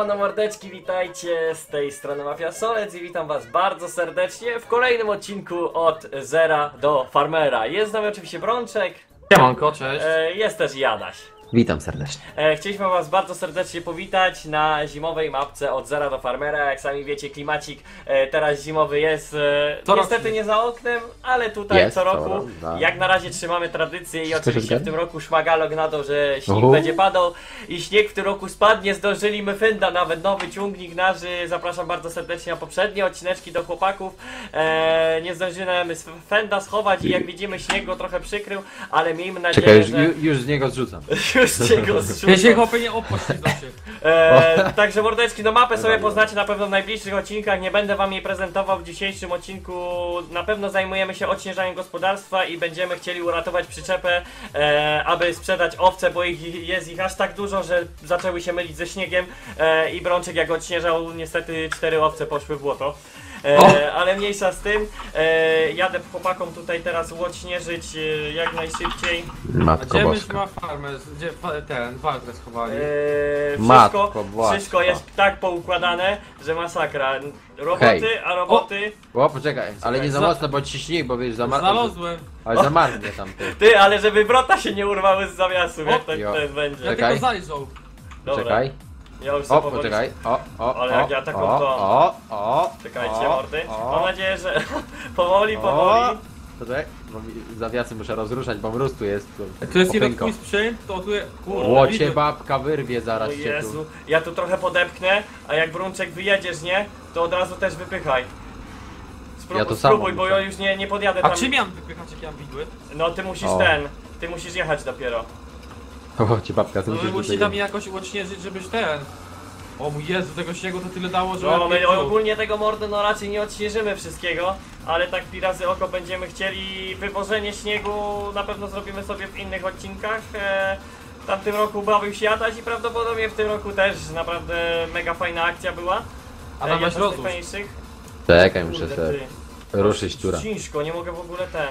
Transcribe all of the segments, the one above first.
siemano mordeczki, witajcie z tej strony Mafia Solec i witam was bardzo serdecznie w kolejnym odcinku od zera do farmera. Jest z nami oczywiście Brączek, Siemanko, cześć. e, jest też Jadaś. Witam serdecznie. E, chcieliśmy was bardzo serdecznie powitać na zimowej mapce od zera do farmera. Jak sami wiecie, klimacik e, teraz zimowy jest e, Co niestety roku. nie za oknem, ale tutaj Jest, co roku jak na razie trzymamy tradycję i oczywiście w tym roku szmagalog na to, że śnieg Uhu. będzie padał i śnieg w tym roku spadnie. Zdążyliśmy fenda, nawet nowy ciągnik naszy. Zapraszam bardzo serdecznie na poprzednie odcineczki do chłopaków. Nie zdążyłem fenda schować i jak widzimy śnieg go trochę przykrył, ale miejmy nadzieję, Czekaj, już, że już z niego zrzucam. się go zrzucą. Ja się chłopie nie opościgał się. E, także mordeczki, no mapę sobie poznacie na pewno w najbliższych odcinkach, nie będę wam jej prezentował w dzisiejszym odcinku. Na pewno zajmujemy się odśnieżaniem gospodarstwa i będziemy chcieli uratować przyczepę, e, aby sprzedać owce, bo ich, jest ich aż tak dużo, że zaczęły się mylić ze śniegiem e, i Brączek jak odśnieżał, niestety cztery owce poszły w błoto. E, ale mniejsza z tym, e, jadę chłopakom tutaj teraz odśnieżyć e, jak najszybciej. A Matko gdzie myśmy boska. ma farmę? Gdzie ten, walkę schowali? E, Matko wszystko, boska. wszystko jest tak poukładane, że masakra. Roboty, Hej. a roboty. O, poczekaj, ale nie za Za- mocno, bo ci śnieg, bo wiesz, zamar... Znalazłem. Ale zamarznie tam ty. Ty, ale żeby wrota się nie urwały z zawiasów, jak to Jo. ten będzie. Ja Czekaj. tylko zajrzał. Dobra, Czekaj. Ja już sobie O, powoli- poczekaj. O, o, Ale o, jak ja taką o, to- o, o, Czekajcie, o, mordy. o, Mam nadzieję, że powoli, o. powoli. Poczekaj, bo mi- zawiasy muszę rozruszać, bo mróz tu jest. Jak to jest jeden twój sprzęt, to tu jest... Łocie widzę. babka wyrwie zaraz O cię tu. Jezu, ja tu trochę podepchnę, a jak Brunczek wyjedziesz, nie? To od razu też wypychaj. Sprób- Ja to samo spróbuj, bo muszę. ja już nie, nie podjadę A tam. czym miałem wypychać, jak ja mam widły? No ty musisz O. ten, ty musisz jechać dopiero. Łocie babka, co No musisz musi tam jakoś odśnieżyć, żebyś ten... O mój Jezu, tego śniegu to tyle dało, że... No, ja my ogólnie tego mordy no raczej nie odśnieżymy wszystkiego, ale tak pirazy oko będziemy chcieli wywożenie śniegu na pewno zrobimy sobie w innych odcinkach. E, w tamtym roku bawił się jadać i prawdopodobnie w tym roku też naprawdę mega fajna akcja była. A tam masz rozłóż. najfajniejszych. Czekaj, muszę sobie ruszyć tura. Ciężko, nie mogę w ogóle ten.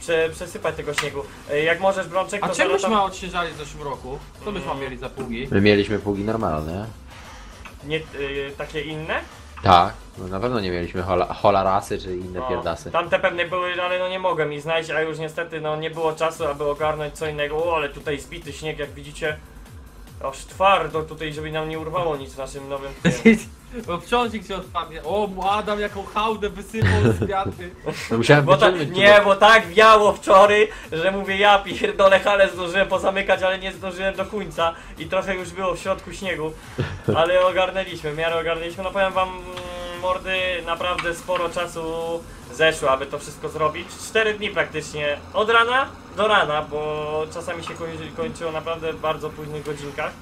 Prze, przesypać tego śniegu. E, jak możesz brączek, A to czym zalatam- byśmy odśnieżali w zeszłym roku? Co byśmy mieli za pługi? My mieliśmy pługi normalne. nie, y, takie inne? Tak, no na pewno nie mieliśmy hola, holarasy czy inne No, pierdasy. Tamte pewnie były, ale no nie mogłem ich znaleźć, a już niestety no nie było czasu, aby ogarnąć co innego. O, ale tutaj zbity śnieg, jak widzicie. Aż twardo tutaj, żeby nam nie urwało nic w naszym nowym tym. Bo wciążnik się odpadnie. O, Adam jaką hałdę wysypał z kwiaty. No musiałem Bo ta, wyciągnąć nie, bo tak wiało wczoraj, że mówię ja pierdolę halę zdążyłem pozamykać, ale nie zdążyłem do końca i trochę już było w środku śniegu, ale ogarnęliśmy, w miarę ogarnęliśmy, no powiem wam mm, mordy, naprawdę sporo czasu zeszło, aby to wszystko zrobić, 4 dni praktycznie, od rana do rana, bo czasami się kończy, kończyło naprawdę w bardzo późnych godzinkach.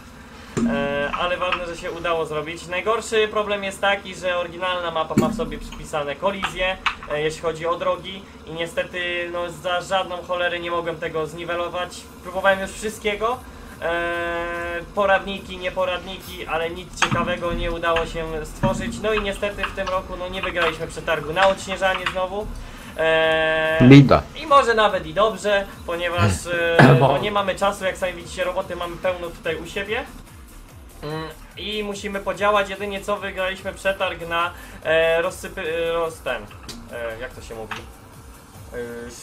E, ale ważne, że się udało zrobić. Najgorszy problem jest taki, że oryginalna mapa ma w sobie przypisane kolizje, e, jeśli chodzi o drogi i niestety no, za żadną cholerę nie mogłem tego zniwelować. Próbowałem już wszystkiego, e, poradniki, nieporadniki, ale nic ciekawego nie udało się stworzyć. No i niestety w tym roku no, nie wygraliśmy przetargu na odśnieżanie znowu. E, Bida. i może nawet i dobrze, ponieważ e, no, nie mamy czasu, jak sami widzicie, roboty mamy pełno tutaj u siebie. Mm, I musimy podziałać, jedynie co wygraliśmy przetarg na e, rozsypy, e, roz, ten, e, jak to się mówi?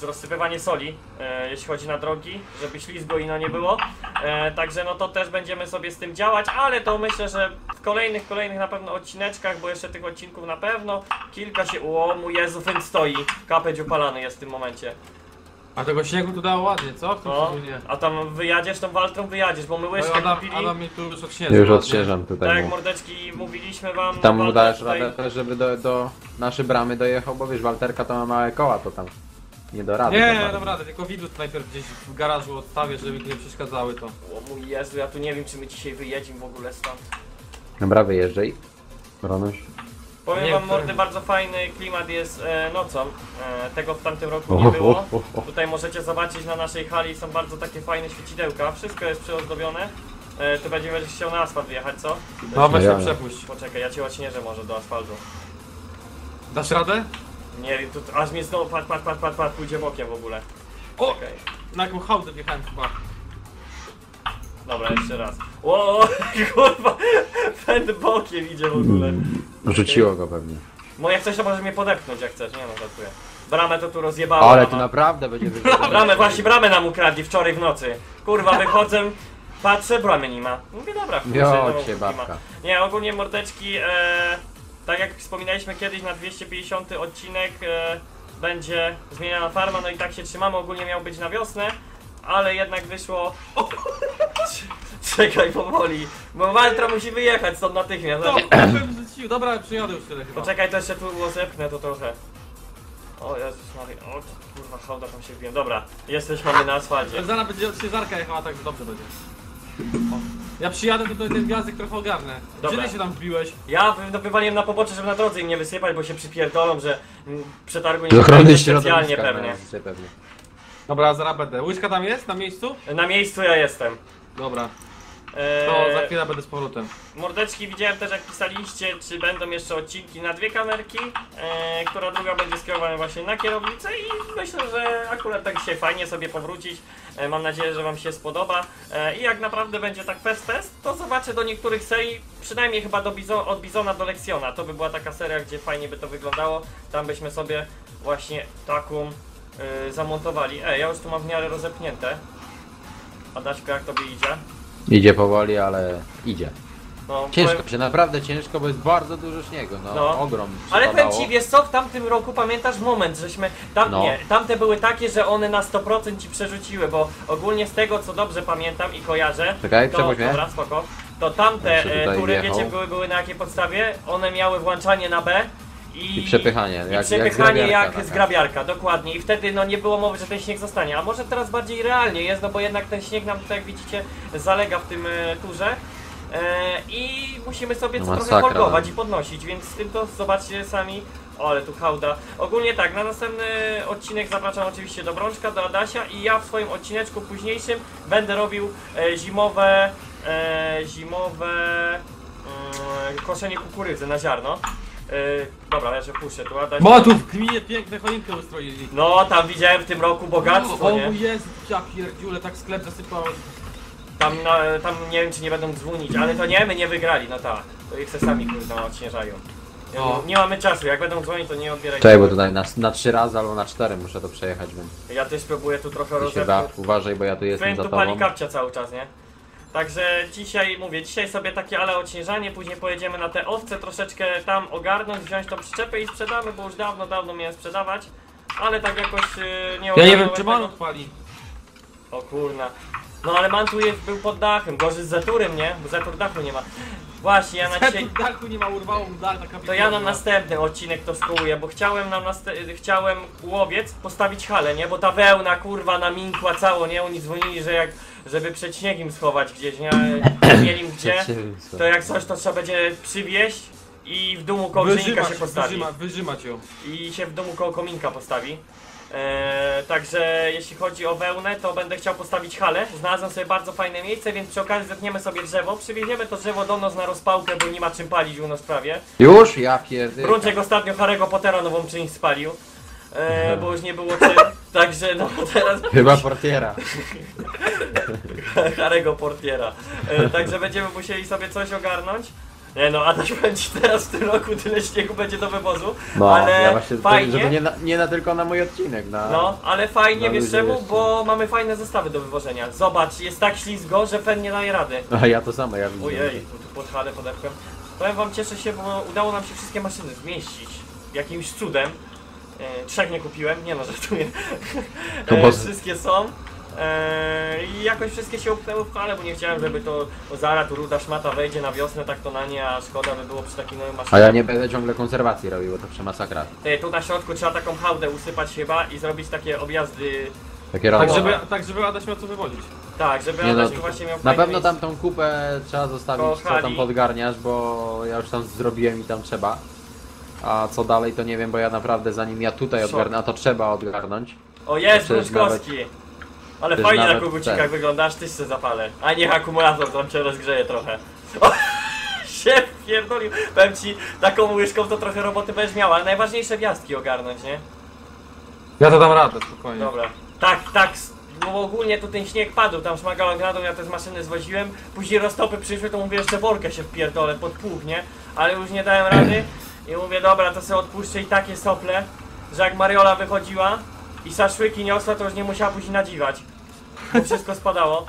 E, rozsypywanie soli, e, jeśli chodzi na drogi, żeby ślizgo i no nie było. E, także no to też będziemy sobie z tym działać, ale to myślę, że w kolejnych, kolejnych na pewno odcineczkach, bo jeszcze tych odcinków na pewno kilka się... O mój Jezu, Fyn stoi, kapeć upalany jest w tym momencie. A tego śniegu tu dało ładnie, co? No, a tam wyjadziesz, tą waltrą wyjadziesz, bo my No, łyżkę Adam, kupili. Adam mi tu już odśnieżył. Już odśnieżam Tak tutaj. jak mu. mordeczki mówiliśmy wam. Tam mu dajesz tutaj- radę też, żeby do, do naszej bramy dojechał, bo wiesz, Walterka to ma małe koła, to tam nie do rady. Nie, za nie, bardzo. dobra, tylko widut najpierw gdzieś w garażu odstawię, żeby mi nie przeszkadzały to. O mój Jezu, ja tu nie wiem, czy my dzisiaj wyjedziemy w ogóle stąd. Dobra, wyjeżdżaj. Ronuś. Powiem Nie, wam, mordy, bardzo fajny klimat jest e, nocą. E, tego w tamtym roku nie było. Tutaj możecie zobaczyć na naszej hali są bardzo takie fajne świecidełka. Wszystko jest przyozdobione. E, tu będziemy chciał na asfalt wjechać, co? No weź mnie przepuść. Poczekaj, ja cię odśnieżę może do asfaltu. Dasz radę? Nie, tu, aż mnie znowu, pat, pat, pat, pat, pat, pójdzie bokiem w ogóle. O! Czekaj. Na jaką hałdę wjechałem chyba. Dobra, jeszcze raz. O, kurwa, pęd bokiem idzie w ogóle. Rzuciło go pewnie. Mo jak coś to możesz mnie podepchnąć jak chcesz, nie no, żartuję. Bramę to tu rozjebała. Ale tu naprawdę będzie wyglądać. Bramę, właśnie bramę nam ukradli wczoraj w nocy. Kurwa, wychodzę, patrzę, bramy nie ma. Mówię, dobra, Jo, sobie nową cię nie ma. babka. Nie, ogólnie mordeczki, e, tak jak wspominaliśmy kiedyś na 250 odcinek e, będzie zmieniana farma, no i tak się trzymamy, ogólnie miał być na wiosnę, ale jednak wyszło... Czekaj powoli, bo Waltra musi wyjechać stąd natychmiast. To. Dobra, przyjadę już tyle chyba. Poczekaj, to jeszcze tu zepchnę to trochę. O Jezus Maria, o kurwa, hałda tam się wbiłem. Dobra, jesteśmy na asfalcie. Zaraz będzie od ciężarka jechała, tak dobrze będzie. O. Ja przyjadę, to ten gwiazdek trochę ogarnę. Dobra. Gdzie ty się tam wbiłeś? Ja wy- wywaliłem na pobocze, żeby na drodze im nie wysypać, bo się przypierdolą, że mm, przetargu Z nie ochrony będzie specjalnie pewnie. pewnie. Dobra, zaraz będę. Łyżka tam jest, na miejscu? Na miejscu ja jestem. Dobra, to za Eee, chwilę będę z powrotem. mordeczki widziałem też jak pisaliście, czy będą jeszcze odcinki na dwie kamerki, eee, która druga będzie skierowana właśnie na kierownicę i myślę, że akurat tak dzisiaj fajnie sobie powrócić. E, mam nadzieję, że wam się spodoba e, i jak naprawdę będzie tak fest fest, to zobaczę do niektórych serii, przynajmniej chyba do Bizo od Bizona do Lexiona. To by była taka seria, gdzie fajnie by to wyglądało. Tam byśmy sobie właśnie taką e, zamontowali. Ej, ja już tu mam w miarę rozepnięte. Adaśko, jak tobie idzie? Idzie powoli, ale idzie. No, Ciężko powiem- się, naprawdę ciężko, bo jest bardzo dużo śniegu. No, No. ogrom. Ale powiem przypadało. ci, wiesz co, w tamtym roku pamiętasz moment, żeśmy, tam, No. nie, tamte były takie, że one na 100% ci przerzuciły, bo ogólnie z tego co dobrze pamiętam i kojarzę, Czekaj, to, przepuść mnie. dobra, spoko, to tamte e, tutaj tury, wjechał. wiecie, były, były na jakiej podstawie? One miały włączanie na B i, I przepychanie, jak- jak przepychanie jak, zgrabiarka z taka. grabiarka, dokładnie. I wtedy no nie było mowy, że ten śnieg zostanie. A może teraz bardziej realnie jest, no bo jednak ten śnieg nam tutaj, jak widzicie, zalega w tym e, turze. E, I musimy sobie No co trochę masakra, folgować no. i podnosić, więc z tym to zobaczcie sami. O, ale tu hałda. Ogólnie tak, na następny odcinek zapraszam oczywiście do Brączka, do Adasia i ja w swoim odcineczku późniejszym będę robił e, zimowe, e, zimowe mm, koszenie kukurydzy na ziarno. E, dobra, ja się puszczę tu, Adaś. Bo tu w gminie piękne choinkę ustroili. No, tam widziałem w tym roku bogactwo, o nie? jest, ja pierdziule, tak sklep zasypałem. Tam, na, tam nie wiem, czy nie będą dzwonić, ale to nie, my nie wygrali, no tak. To ich se sami kurde odśnieżają. Nie, O. nie mamy czasu, jak będą dzwonić, to nie odbierajcie. Czekaj, bo tutaj na, na trzy razy albo na cztery muszę to przejechać, więc Ja też próbuję tu trochę rozepnąć. baw, uważaj, bo ja tu jestem Fame za tu pali tobą. kapcia cały czas, nie? Także dzisiaj, mówię, dzisiaj sobie takie ale odśnieżanie, później pojedziemy na te owce, troszeczkę tam ogarnąć, wziąć tą przyczepę i sprzedamy, bo już dawno, dawno miałem sprzedawać. Ale tak jakoś yy, nie Ja nie wiem, czy tego. man odpali. O kurna. No ale man tu jest, był pod dachem, gorzej z Zeturem, nie? Bo Zetur dachu nie ma. Właśnie, ja na dzisiaj... dachu nie ma, urwało mu dach, taka To ja na następny odcinek to skołuję, bo chciałem na naste- chciałem łowiec postawić halę, nie? Bo ta wełna kurwa namiękła cało, nie? Oni dzwonili, że jak żeby przed śniegiem schować gdzieś, nie? Nie mieli gdzie. To jak coś to trzeba będzie przywieźć i w domu koło się postawi. wyrzyma, wyrzymać ją. I się w domu koło kominka postawi. Eee, także jeśli chodzi o wełnę, to będę chciał postawić halę. Znalazłem sobie bardzo fajne miejsce, więc przy okazji zetniemy sobie drzewo. Przywieziemy to drzewo do nas na rozpałkę, bo nie ma czym palić u nas prawie. Już? Ja pierdolę. Brączek ostatnio Harry'ego Pottera nową część spalił. E, bo już nie było czym. Także no teraz Chyba portiera. Harry'ego Portiera. E, także będziemy musieli sobie coś ogarnąć. Nie no, Adaś ci teraz w tym roku tyle śniegu będzie do wywozu. No, ale ja właśnie, fajnie. żeby nie na, nie na tylko na mój odcinek, na... No, ale fajnie, wiesz czemu? jeszcze. Bo mamy fajne zestawy do wywożenia. Zobacz, jest tak ślizgo, że fen nie daje rady. A ja to samo, ja widzę. Ojej, tu, tu pod halę. Powiem wam, cieszę się, bo udało nam się wszystkie maszyny zmieścić. Jakimś cudem. E, trzech nie kupiłem, nie no, żartuję. To E, wszystkie są. E, I jakoś wszystkie się upchnęły w halę, bo nie chciałem, żeby to zara tu ruda szmata wejdzie na wiosnę, tak to na nie, a szkoda by było przy takiej nowej maszynie. A ja nie będę ciągle konserwacji robił, bo to przemasakra. Ty, tu na środku trzeba taką hałdę usypać chyba i zrobić takie objazdy. Takie Tak żeby, tak, żeby Adaś miał co wywozić. Tak, żeby Nie no, Adaś właśnie miał Na pewno miejsce. tam tą kupę trzeba zostawić, co tam podgarniasz, bo ja już tam zrobiłem i tam trzeba. A co dalej to nie wiem, bo ja naprawdę zanim ja tutaj Szok. odgarnę, a to trzeba odgarnąć. O jest, Przecież! Ale przecież fajnie na nawet kogucikach ten. wyglądasz, tyś se zapalę. A niech akumulator tam cię rozgrzeje trochę. O, się pierdolił. Powiem ci, taką łyżką to trochę roboty będziesz miał, ale najważniejsze gwiazdki ogarnąć, nie? Ja to dam radę, spokojnie. Dobra. Tak, tak, bo ogólnie tu ten śnieg padł, tam szmagalą gradą, ja te z maszyny zwoziłem, później roztopy przyszły, to mówię jeszcze workę się wpierdolę pod pług, nie? Ale już nie dałem rady i mówię, dobra, to sobie odpuszczę i takie sople, że jak Mariola wychodziła i szaszłyki niosła, to już nie musiała później nadziwać, bo wszystko spadało.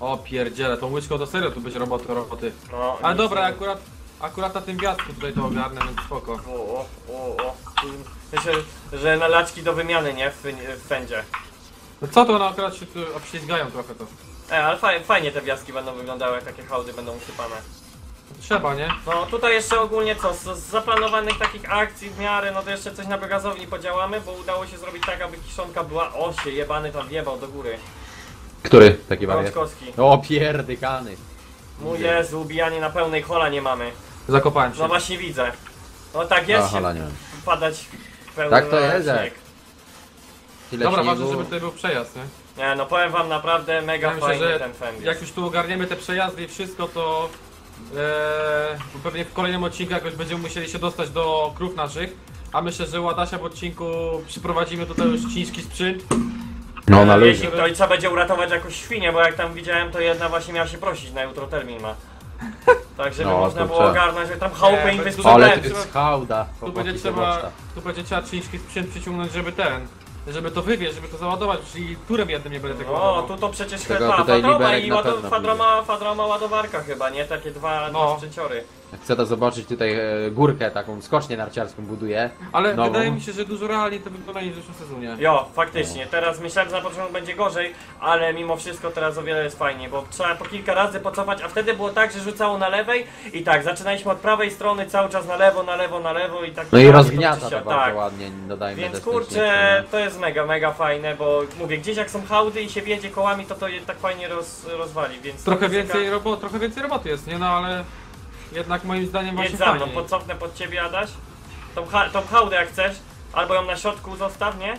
O pierdziele, tą łyczką to serio tu być roboty, roboty. No, Ale nic dobra, nie- akurat, akurat na tym wiatku tutaj to ogarnę, więc spoko. O, o, o, o. Myślę, że na laczki do wymiany, nie? W, w fędzie. No co to, one akurat się tu obślizgają trochę to. E, ale fajnie, fajnie te wioski będą wyglądały, jak takie hałdy będą usypane. Trzeba, nie? No tutaj jeszcze ogólnie co, z, z zaplanowanych takich akcji w miarę, no to jeszcze coś na biogazowni podziałamy, bo udało się zrobić tak, aby kiszonka była, o się jebany tam wjebał do góry. Który taki wariat? Rączkowski. O pierdykany. Mój Jezu, ubijanie na pełnej kola nie mamy. Zakopałem się. No właśnie widzę. No tak A, jest się nie mam. padać pełny Tak to jest, śnieg. Tyle Dobra, śniegu. ważne, żeby tutaj był przejazd, nie? Nie no, powiem wam naprawdę mega Ja myślę, fajny że ten Jak jest. już tu ogarniemy te przejazdy i wszystko, to e, pewnie w kolejnym odcinku jakoś będziemy musieli się dostać do krów naszych. A myślę, że u Adasia w odcinku przyprowadzimy tutaj już ciężki sprzęt. No na E, luzie. Jeśli to i trzeba będzie uratować jakąś świnię, bo jak tam widziałem, to jedna właśnie miała się prosić, na jutro termin ma. Tak, żeby No, można to było trzeba. ogarnąć, że tam chałupę bez- wysprzedałem. Ale to jest hałda. Tu chłopaki, będzie to trzeba, tu będzie trzeba ciężki sprzęt przyciągnąć, żeby ten, żeby to wywieźć, żeby to załadować, czyli turem jednym nie będę tego O, ładował. tu to przecież Tego chyba tutaj Fadroma Liberek i na pewno Fadroma, Fadroma ładowarka chyba, nie? Takie dwa, No. dwa sprzęciory. Chcę to zobaczyć tutaj e, górkę taką, skocznię narciarską buduję. Ale nową. wydaje mi się, że dużo realnie to wygląda niż w zeszłym sezonie. Jo, faktycznie, teraz myślałem, że na początku będzie gorzej, ale mimo wszystko teraz o wiele jest fajnie, bo trzeba po kilka razy pocofać, a wtedy było tak, że rzucało na lewej i tak, zaczynaliśmy od prawej strony cały czas na lewo, na lewo, na lewo i tak. No i rozgniata to czyściło. bardzo tak. ładnie, dodajmy Więc też kurczę, śnieg, to jest mega, mega fajne, bo mówię, gdzieś jak są hałdy i się wjedzie kołami, to to je tak fajnie roz, rozwali, więc... Trochę więcej, robo, trochę więcej roboty jest, nie? No ale jednak moim zdaniem właśnie Jedź za mną, fajniej. podcofnę pod ciebie, Adaś. Tą, ha- tą hałdę jak chcesz, albo ją na środku zostaw, nie?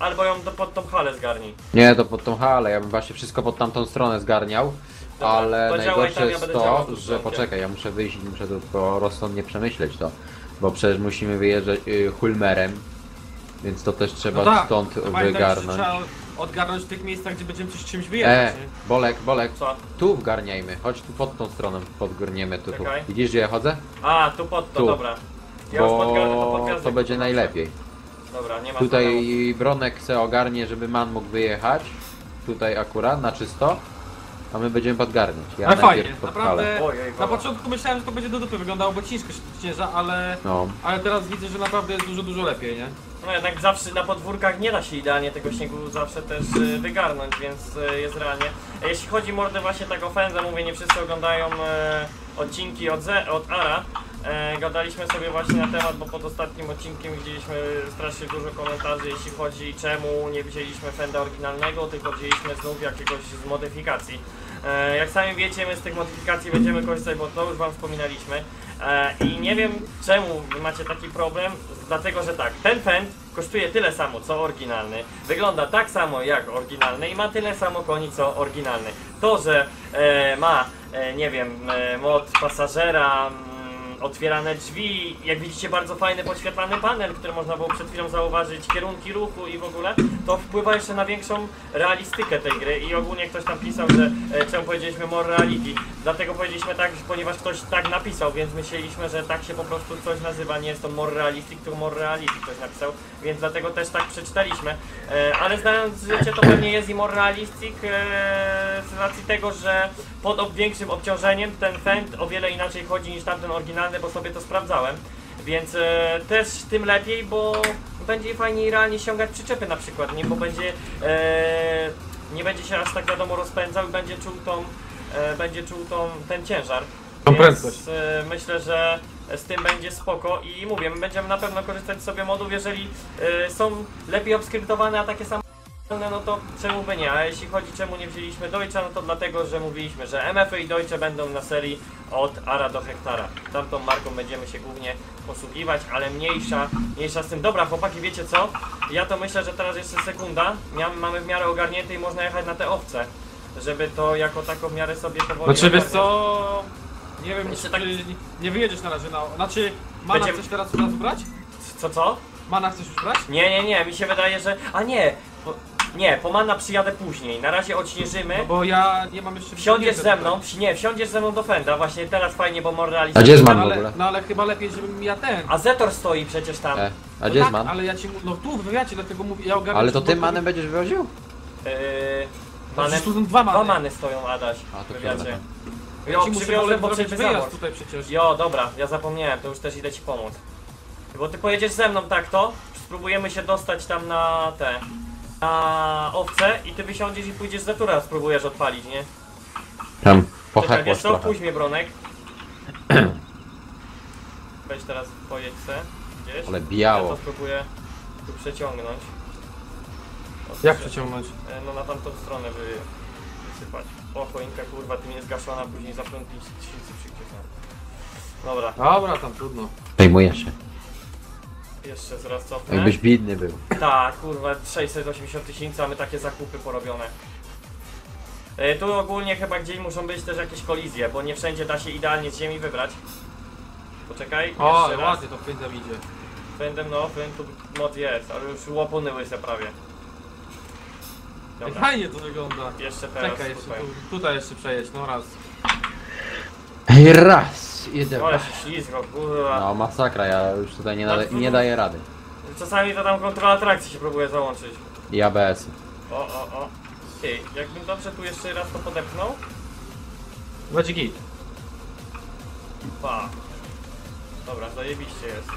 Albo ją do, pod tą halę zgarnij. Nie, to pod tą halę, ja bym właśnie wszystko pod tamtą stronę zgarniał. Dobra, ale to działaj najgorsze tam, ja jest będę działał to, tu że poczekaj, ja muszę wyjść i muszę to tylko rozsądnie przemyśleć to. Bo przecież musimy wyjeżdżać y, Hulmerem, więc to też trzeba No tak, stąd Pamiętaj, że wygarnąć. trzeba odgarnąć w tych miejscach, gdzie będziemy coś czymś E, wyjechać, nie? Bolek, Bolek, Co? tu wgarniajmy, chodź tu pod tą stroną, podgórniemy tu, tu. Czekaj. Widzisz gdzie ja chodzę? A, tu pod to, Tu. dobra. Ja już podgarnę to pod Bo gwiazdek. to będzie najlepiej. Dobra, nie ma Tutaj. Bronek chce ogarnie, żeby man mógł wyjechać. Tutaj akurat, na czysto. A my będziemy podgarniać. Ja Ale najpierw fajnie, pod naprawdę. Ojej, Na baba. początku myślałem, że to będzie do dupy wyglądało, bo ciężko się śnieża, ale, No. ale teraz widzę, że naprawdę jest dużo, dużo lepiej, nie? No jednak zawsze na podwórkach nie da się idealnie tego śniegu zawsze też y, wygarnąć, więc y, jest realnie. E, Jeśli chodzi mordę właśnie tak o mówię, nie wszyscy oglądają e, odcinki od, Ze, od Ara. E, gadaliśmy sobie właśnie na temat, bo pod ostatnim odcinkiem widzieliśmy strasznie dużo komentarzy, jeśli chodzi czemu nie wzięliśmy Fenda oryginalnego, tylko wzięliśmy znów jakiegoś z modyfikacji. E, jak sami wiecie, my z tych modyfikacji będziemy korzystać, bo to już wam wspominaliśmy. E, I nie wiem czemu wy macie taki problem, dlatego że tak, ten Fend kosztuje tyle samo co oryginalny, wygląda tak samo jak oryginalny i ma tyle samo koni co oryginalny. To, że e, ma, nie wiem, mod pasażera, otwierane drzwi, jak widzicie bardzo fajny podświetlany panel, który można było przed chwilą zauważyć, kierunki ruchu i w ogóle, to wpływa jeszcze na większą realistykę tej gry i ogólnie ktoś tam pisał, że e, czemu powiedzieliśmy more reality, dlatego powiedzieliśmy tak, ponieważ ktoś tak napisał, więc myśleliśmy, że tak się po prostu coś nazywa, nie jest to more realistic, tylko more reality ktoś napisał, więc dlatego też tak przeczytaliśmy, e, ale znając życie to pewnie jest i more realistic e, z racji tego, że pod większym obciążeniem ten Fend o wiele inaczej chodzi niż tamten oryginalny, bo sobie to sprawdzałem. Więc e, też tym lepiej, bo będzie fajniej realnie ściągać przyczepy na przykład, nie? Bo będzie e, nie będzie się aż tak wiadomo rozpędzał i będzie czuł tą, e, będzie czuł tą, ten ciężar. Tą Więc, prędkość. myślę, że z tym będzie spoko i mówię, my będziemy na pewno korzystać z sobie modów, jeżeli są lepiej obskryptowane, a takie same no to czemu by nie? A jeśli chodzi czemu nie wzięliśmy Deutsche, no to dlatego, że mówiliśmy, że MF-y i Deutsche będą na serii od Ara do Hektara. Tamtą marką będziemy się głównie posługiwać, ale mniejsza, mniejsza z tym. Dobra, chłopaki, wiecie co? Ja to myślę, że teraz jeszcze sekunda. Mia- mamy w miarę ogarnięte i można jechać na te owce. Żeby to jako taką w miarę sobie powoli Znaczy wiesz co, nie wiem, czy tak- nie wyjedziesz na razie na... Znaczy, Mana Będziemy- chcesz teraz od razu brać? Co, co? Mana chcesz już brać? Nie, nie, nie, mi się wydaje, że... A nie! Nie, po mana przyjadę później. Na razie odśnieżymy. No bo ja nie mam jeszcze... Wsiądziesz ze mną, wsi- nie, wsiądziesz ze mną do Fenda, właśnie teraz fajnie, bo Morali... A gdzie jest man No w ale, ogóle? no ale chyba lepiej, żebym ja ten... A Zetor stoi przecież tam. E, a No gdzie jest tak, man? ale ja ci... mu- No tu w wywiadzie, dlatego mówię, ja ogarnę... Ale to tym manem będziesz wywoził? Yy, No manem, przecież tu są dwa many. dwa many stoją, Adaś, A, to w wywiadzie. Ja Jo, ci muszę przywiozłem, bo przed wyjazd tutaj przecież. Jo, dobra, ja zapomniałem, to już też idę ci pomóc. Bo ty pojedziesz ze mną tak to, spróbujemy się dostać tam na te... Na owce i ty wysiądziesz i pójdziesz za tura, spróbujesz odpalić, nie? Tam Czekaj, wiesz co, trochę. puść mnie Bronek. Weź teraz pojedź se, gdzieś. Ale Ja biało. to spróbuję tu przeciągnąć. O, Jak prze- przeciągnąć? E, No na tamtą stronę wy, wysypać. O, choinka kurwa, ty mnie zgaszona, później za prąd 5 tysięcy przykryta. Dobra, Dobra, tam trudno. Przejmujesz się. Jeszcze zaraz cofnę. Jakbyś bidny był. Tak, kurwa, 680 tysięcy, a my takie zakupy porobione. E, Tu ogólnie chyba gdzieś muszą być też jakieś kolizje, bo nie wszędzie da się idealnie z ziemi wybrać. Poczekaj, O, jeszcze raz. ładnie to pędzem idzie. Fendem no, Fend tu mod jest, ale już łopony łyse prawie. Dobra, Fajnie to wygląda. jeszcze teraz Czekaj, jeszcze tutaj. tu, tutaj jeszcze przejedź, no raz. Ej, raz! Ale się ślizgo, kurwa. No masakra, ja już tutaj nie, No, nada- nie daję rady. Czasami to tam kontrola trakcji się próbuje załączyć. I ABS. O, o, o. Ty, jakbym dobrze tu jeszcze raz to podepchnął. Będzie git. Pa. Dobra, zajebiście jest.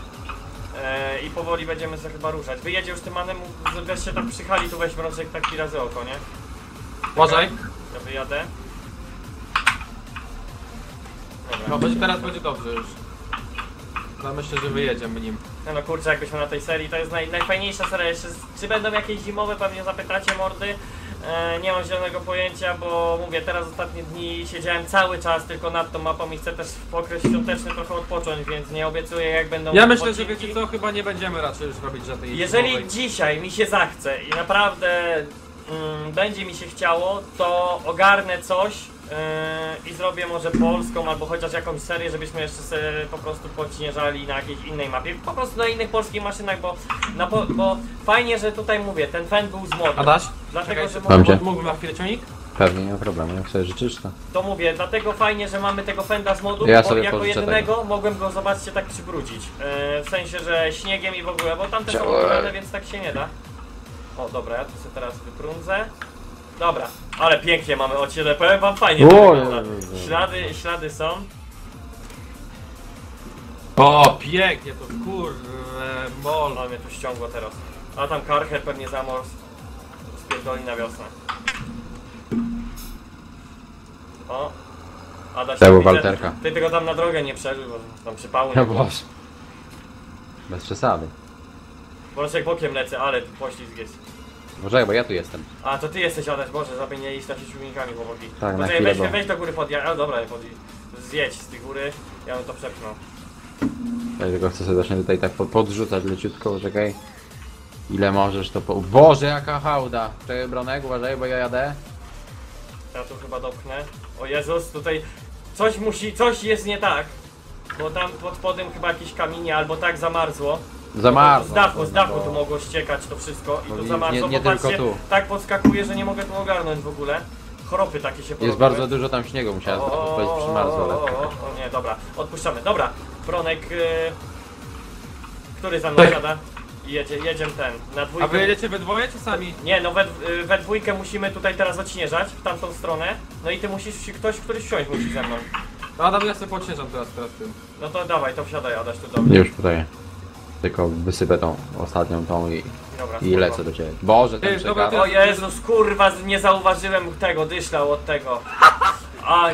E, I powoli będziemy sobie chyba ruszać. Wyjedzie już tym manem, weź się tak przychali, tu weź mroczek taki razy oko, nie? Uważaj. Ja wyjadę. No, będzie, teraz będzie dobrze już. Ja myślę, że wyjedziemy nim. No, no kurczę, jakbyśmy na tej serii, to jest naj, najfajniejsza seria. Jeszcze, czy będą jakieś zimowe, pewnie zapytacie mordy. E, nie mam zielonego pojęcia, bo mówię, teraz ostatnie dni siedziałem cały czas tylko nad tą mapą i chcę też w okres świąteczny trochę odpocząć, więc nie obiecuję jak będą Ja myślę, że odcinki. wiecie co, chyba nie będziemy raczej już robić żadnej Jeżeli zimowej. dzisiaj mi się zachce i naprawdę mm, będzie mi się chciało, to ogarnę coś i zrobię może polską albo chociaż jakąś serię, żebyśmy jeszcze sobie po prostu podśnieżali na jakiejś innej mapie. Po prostu na innych polskich maszynach, bo, na po, bo fajnie, że tutaj mówię, ten fan był z modu. Adaś? Dlatego, Czekaj, że Mam cię. mógł- mógłbym na chwilę ciągnik? Pewnie nie ma problemu, jak sobie życzysz to. To mówię, dlatego fajnie, że mamy tego fenda z modu, Ja bo sobie jako pożyczę jedynego mogłem go, zobaczcie, tak przybrudzić. Yy, w sensie, że śniegiem i w ogóle, bo tamte są Ciałem. więc tak się nie da. O, dobra, ja tu sobie teraz wyprundzę. Dobra, ale pięknie mamy odcinek, powiem wam fajnie to O, wygląda. nie, nie, nie. Ślady, ślady są. O, pięknie to, kurwa, mol. Ale mnie tu ściągło teraz. A tam karcher pewnie zamors spierdoli na wiosnę. O. Adaś, Tego widzę, Walterka. Ty tego tam na drogę nie przeżył, bo tam przypały nie No było. boże. Bez przesady. Boczek bokiem lecę, ale tu poślizg jest. Boże, bo ja tu jestem. A, to ty jesteś Adaś, Boże, zapomnieli stać się silnikami chłopaki. Tak, na Poczekaj, chwilę, weź, bo- weź do góry podja... A, dobra, pod... zjedź z tej góry, ja bym to przepchnął. Ja tylko chcę serdecznie tutaj tak po- podrzucać leciutko, czekaj. Ile możesz to po... Boże, jaka hałda! Czekaj, Bronek, uważaj, bo ja jadę. Ja tu chyba dopchnę. O Jezus, tutaj coś musi, coś jest nie tak. Bo tam pod spodem chyba jakieś kamienie albo tak zamarzło. Zamarzło. Z dachu, z no dachu tu mogło ściekać to wszystko i Bo tu nie- zamarzło. nie- nie Popatrzcie, tylko tu. tak podskakuje, że nie mogę tu ogarnąć w ogóle. Chropy takie się Jest bardzo dużo tam śniegu, musiałem O, trochę powiedzieć o, przymarzło, ale... o, o, o, nie, dobra, odpuszczamy. Dobra, Bronek, y... który za mną Tak. siada? Jedzie, jedziemy ten, na dwójkę. A wy jedziecie we dwoje czy sami? Nie, no we, y, we dwójkę musimy tutaj teraz odśnieżać, w tamtą stronę. No i ty musisz, ktoś, któryś wsiąść musi ze mną. No Adam, ja sobie podciężam teraz, teraz tym. No to dawaj, to wsiadaj, Adaś tu do mnie. Już tutaj. Tylko wysypę tą ostatnią tą i, Dobra, i spoko. lecę do ciebie. Boże, ten Ty, dobra, przekaz. ty- O Jezus, kurwa, z- nie zauważyłem tego, dyszlał od tego. A,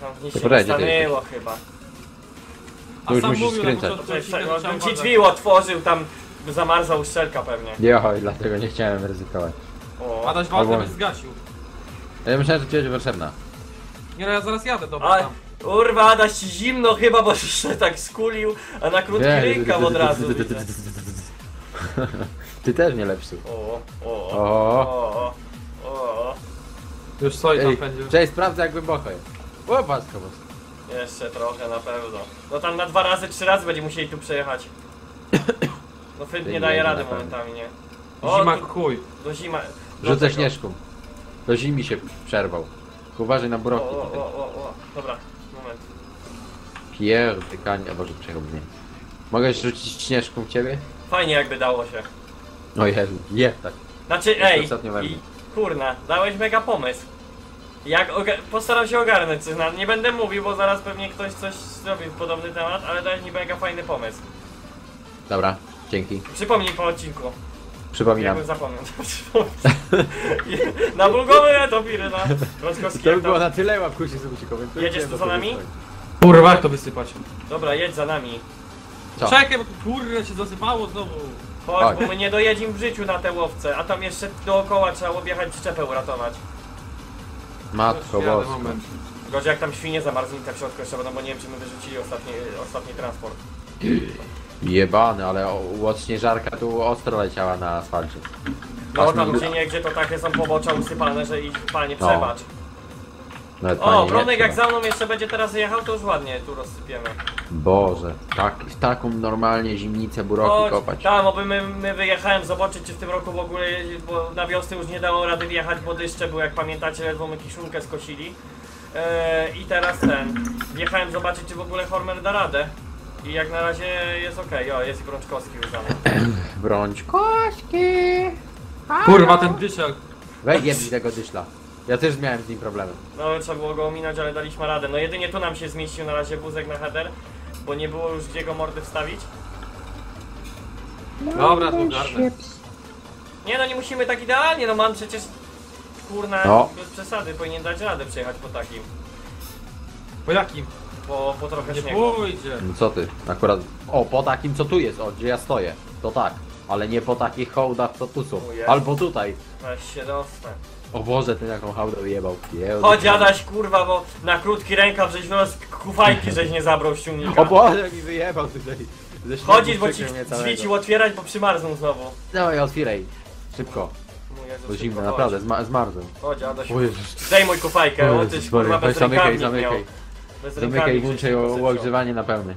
tam nic się nie gdzie ty stanęło chyba. A już sam musisz skręcać. Cześć, on ci drzwi otworzył, tam zamarzał uszczelka pewnie. Jo, i dlatego nie chciałem ryzykować. O, Adaś walkę Albo- byś zgasił. Ja myślałem, że ci będzie potrzebna. Nie no, ja zaraz jadę, dobra a, tam. Kurwa, Adaś ci zimno chyba, bo się tak skulił, a na krótki Nie. rękaw od razu widzę. Ty też nie lepszy. O, o, o, O. o, o, Już stoi tam Ej, pędzi. cześć, sprawdzę jak głęboko jest. O, patrz, kobos. Jeszcze trochę na pewno. No tam na dwa razy, trzy razy będzie musieli tu przejechać. No Fyd nie daje rady momentami, nie? Zima tu- chuj. Do zima. Rzucę tego. śnieżką. Do zimi się przerwał. Uważaj na O, o, o, o, o. Dobra. Pierdykanie, a może przejechał mnie. Mogę rzucić śnieżką w ciebie? Fajnie jakby dało się. O Jezu, je tak. Znaczy, Jeszcze ej, ostatnio i, kurna, dałeś mega pomysł. Jak oga- postaram się ogarnąć coś na... Nie będę mówił, bo zaraz pewnie ktoś coś zrobi w podobny temat, ale dałeś mi mega fajny pomysł. Dobra, dzięki. Przypomnij po odcinku. Przypominam. Jakbym zapomniał. na bulgowy to piry, no. Roczkowski, To by jak było na tyle łapkusie sobie komentuję. Jedziesz tu za nami? Kurwa, jak to wysypać? Dobra, jedź za nami. Co? Czekaj, bo tu kurde się zasypało znowu. Chodź, Chodź. bo my nie dojedziemy w życiu na te łowce, a tam jeszcze dookoła trzeba objechać przyczepę uratować. Matko jadę, boska. moment. Gorzej jak tam świnie zamarzną tak w środku jeszcze będą, bo nie wiem czy my wyrzucili ostatni, ostatni transport. Jebany, ale o- odśnieżarka tu ostro leciała na asfalcie. No Aż tam gdzie nie, gdzie to takie są pobocza usypane, że ich panie No, przebacz. Nawet O, fajnie Bronek jak trzeba. za mną jeszcze będzie teraz jechał, to już ładnie tu rozsypiemy. Boże, tak, taką normalnie zimnicę buroki kopać. tam, oby my, my wyjechałem zobaczyć czy w tym roku w ogóle, bo na wiosnę już nie dało rady wjechać, bo deszcze były, jak pamiętacie, ledwo my kiszunkę skosili. Eee, I teraz ten, wjechałem zobaczyć czy w ogóle Hormer da radę. I jak na razie jest okej, o jest i Brączkowski już za mną. Kośki. Kurwa, ten dyszel. Weź jebnij tego dyszla. Ja też miałem z nim problemy. No trzeba było go ominąć, ale daliśmy radę. No jedynie tu nam się zmieścił na razie wózek na header, bo nie było już gdzie go mordy wstawić. Dobra, tu garnę. Nie no, nie musimy tak idealnie, no mam przecież... Kurna, No. bez przesady, powinien dać radę przejechać po takim. Po jakim? Po, po trochę Nie śniegu. pójdzie. No co ty? Akurat. O, po takim co tu jest, o gdzie ja stoję. To tak. Ale nie po takich hołdach co tu są. Albo tutaj. Weź się dostań. O Boże, ten jaką hałdę jebał. Jezu. Chodź Adaś, kurwa, bo na krótki rękaw żeś wynos kufajki, żeś nie zabrał z ciągnika. O Boże, mi wyjebał tutaj. Ze Chodzić, bo ci przykrył mnie drzwi całego. ci otwierać, bo przymarzną znowu. No i otwieraj. Szybko. Mój Jezu, To szybko, zimno, chodź. naprawdę, zma zmarzłem. Chodź Adaś, O Jezus. zdejmuj kufajkę, o tyś kurwa Weź bez zamykaj, rękawnik miał. zamykaj. Bez Zamykaj i rękawnik włączaj o- tylko ogrzewanie na pełny.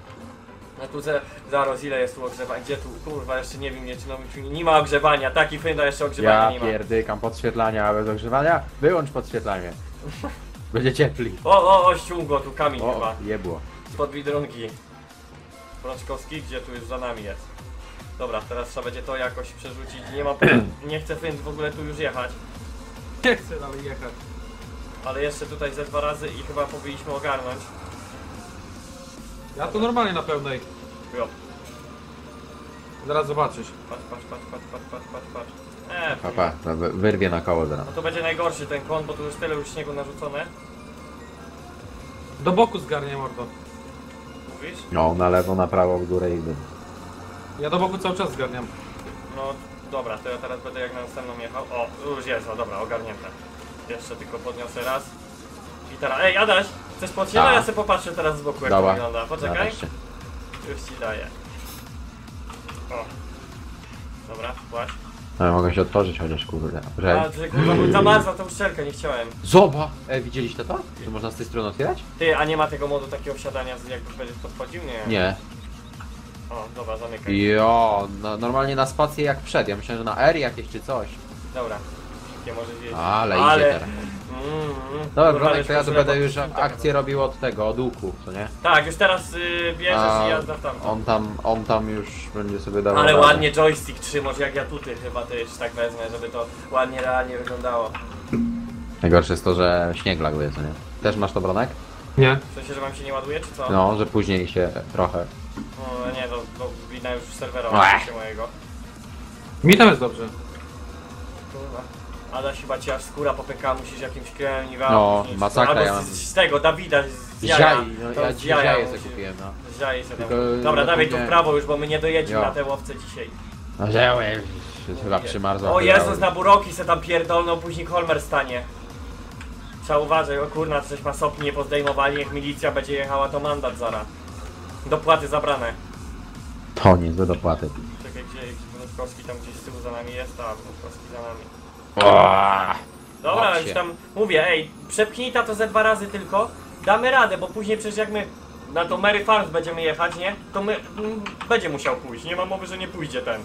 No tu ze, zaraz ile jest tu ogrzewania? Gdzie tu? Kurwa, jeszcze nie wiem, nie czy no, nie ma ogrzewania, taki fynda jeszcze ogrzewania Ja nie ma. pierdykam podświetlania bez ogrzewania. Wyłącz podświetlanie. Będzie ciepli. O, o, o, ściągło tu kamień O, chyba. jebło. Spod widrunki. Brączkowski, gdzie tu już za nami jest. Dobra, teraz trzeba będzie to jakoś przerzucić. Nie ma, nie chcę fynd w ogóle tu już jechać. Nie chcę dalej jechać. Ale jeszcze tutaj ze dwa razy i chyba powinniśmy ogarnąć. Ja to normalnie na pełnej. Jo, Zaraz zobaczysz. patrz, patrz, patrz, patrz, patrz, patrz, patrz, patrz. Eee, Papa, no, wy- wyrwie na koło zaraz. No to będzie najgorszy ten kon, bo tu już tyle już śniegu narzucone. Do boku zgarnie mordo. Mówisz? No, na lewo, na prawo, w górę i w dół. Ja do boku cały czas zgarniam. No dobra, to ja teraz będę jak na następną jechał. O, już jest, no dobra, ogarnięte. Jeszcze tylko podniosę raz. I teraz, ej Adaś, chcesz podświetlać? A. Ja sobie popatrzę teraz z boku jak to Dobra. wygląda. Poczekaj, już ci daję. O. Dobra, właśnie. Ale mogę się otworzyć chociaż, kurde. A, Poczekaj. że kurwa, bo zamarzła tą szczelkę, nie chciałem. Zobacz! E, widzieliście to? Że można z tej strony otwierać? Ty, a nie ma tego modu takiego wsiadania, z- jakby będziesz podchodził? Nie. Nie. O, dobra, zamykaj. Jo, no, normalnie na spację jak przed. Ja myślałem, że na R jakieś czy coś. Dobra. Nie możesz jeździć. Ale, Ale- idzie teraz. Mm. Dobra, Bronek, to ja tu będę już akcję robił od tego, od łuku, co nie? Tak, już teraz y, bierzesz A i jazda w tamto. on tam, on tam już będzie sobie dawał Ale radę. ładnie joystick trzymasz, jak ja tutaj chyba też tak wezmę, żeby to ładnie, realnie wyglądało. Najgorsze jest to, że śnieg laguje, co nie? Też masz to, Bronek? Nie. W sensie, że wam się nie ładuje, czy co? No, że później się trochę... No nie, to, to wina już serwera mojego. Mi tam jest dobrze. Ale chyba ci aż skóra popękała, musisz jakimś kremem. No, później- masakra, Albo ja z, mam- z tego, Dawida, z Z jaja. ziai, no To ja z dzisiaj jaja jaje sobie musisz- kupiłem, no. Z sobie tam. Tylko Dobra, dawaj tu w prawo już, bo my nie dojedziemy Jo. na tę łowcę dzisiaj. No ziały, chyba przymarzła. O. Jezus, na buroki se tam pierdolną, później Holmer stanie. Trzeba uważać, o kurna, coś masopki nie pozdejmowali, jak milicja będzie jechała, to mandat zara. Dopłaty zabrane. To nie, złe dopłaty. Czekaj, gdzie Wrótkowski tam gdzieś z tyłu za nami jest, a Wrótkowski za nami. Dobra, już tam mówię, ej, przepchnij ta to ze dwa razy tylko, damy radę, bo później przecież jak my na to Mary Farms będziemy jechać, nie? To my mm, będzie musiał pójść, nie ma mowy, że nie pójdzie ten.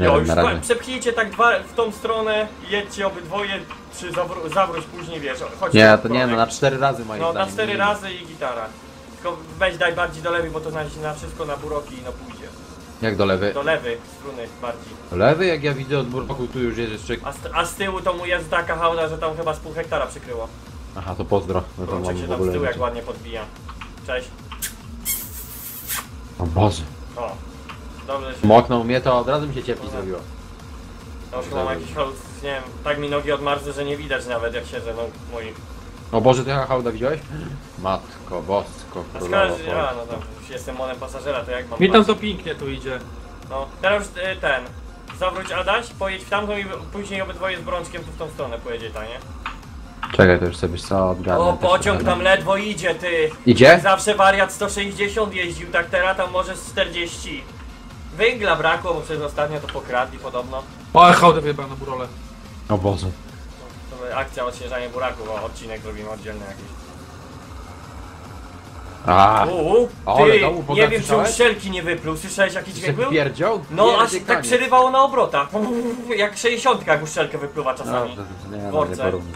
Nie Jo, wiem, już na razie. przepchnijcie tak dwa w tą stronę, jedźcie obydwoje, czy zawró- zawróć później, wiesz, chodź Nie, to nie, no na cztery razy moim No zdaniem. na cztery nie. razy i gitara. Tylko weź daj bardziej do lewej, bo to na, na wszystko na buroki i no pójdzie. Jak do lewy? Do lewej struny bardziej. Lewy, jak ja widzę od burboku, tu już jest jeszcze... A z, a z tyłu to mu jest taka hałda, że tam chyba z pół hektara przykryło. Aha, to pozdro. No to się tam z tyłu jak ładnie podbija. Cześć. O Boże. O. Dobrze się. Moknął mnie, to od razu mi się ciepło Dobra. zrobiło. No już mam jakiś halut, nie wiem, tak mi nogi odmarzły, że nie widać nawet jak siedzę, no mój. O Boże, ty hałda widziałeś? Matko, bosko, A królowo. skoro, a no dobrze, już jestem monem pasażera, to jak mam Mi tam to pięknie tu idzie. No, teraz już y, ten. Zawróć Adaś, pojedź w tamtą i później obydwoje z Brączkiem tu w tą stronę pojedzie ta, nie? Czekaj, to już sobie co odgadnę. O, też pociąg tam ledwo idzie, ty! Idzie? Zawsze wariat 160 jeździł, tak teraz tam może z 40. Węgla brakło, bo przez ostatnio to pokradli podobno. O, hałdę wyjebałem na burole. O Boże. Akcja odświeżania buraków, o odcinek zrobimy oddzielny jakiś. A, Uuu, ale ty, nie wiem czy słyszałeś? uszczelki nie wypluł, słyszałeś jaki dźwięk był? pierdział? No aż tak przerywało na obrotach, jak 60 jak uszczelkę wypluwa No, czasami. to, to nie, no, nie Worce. porównuj.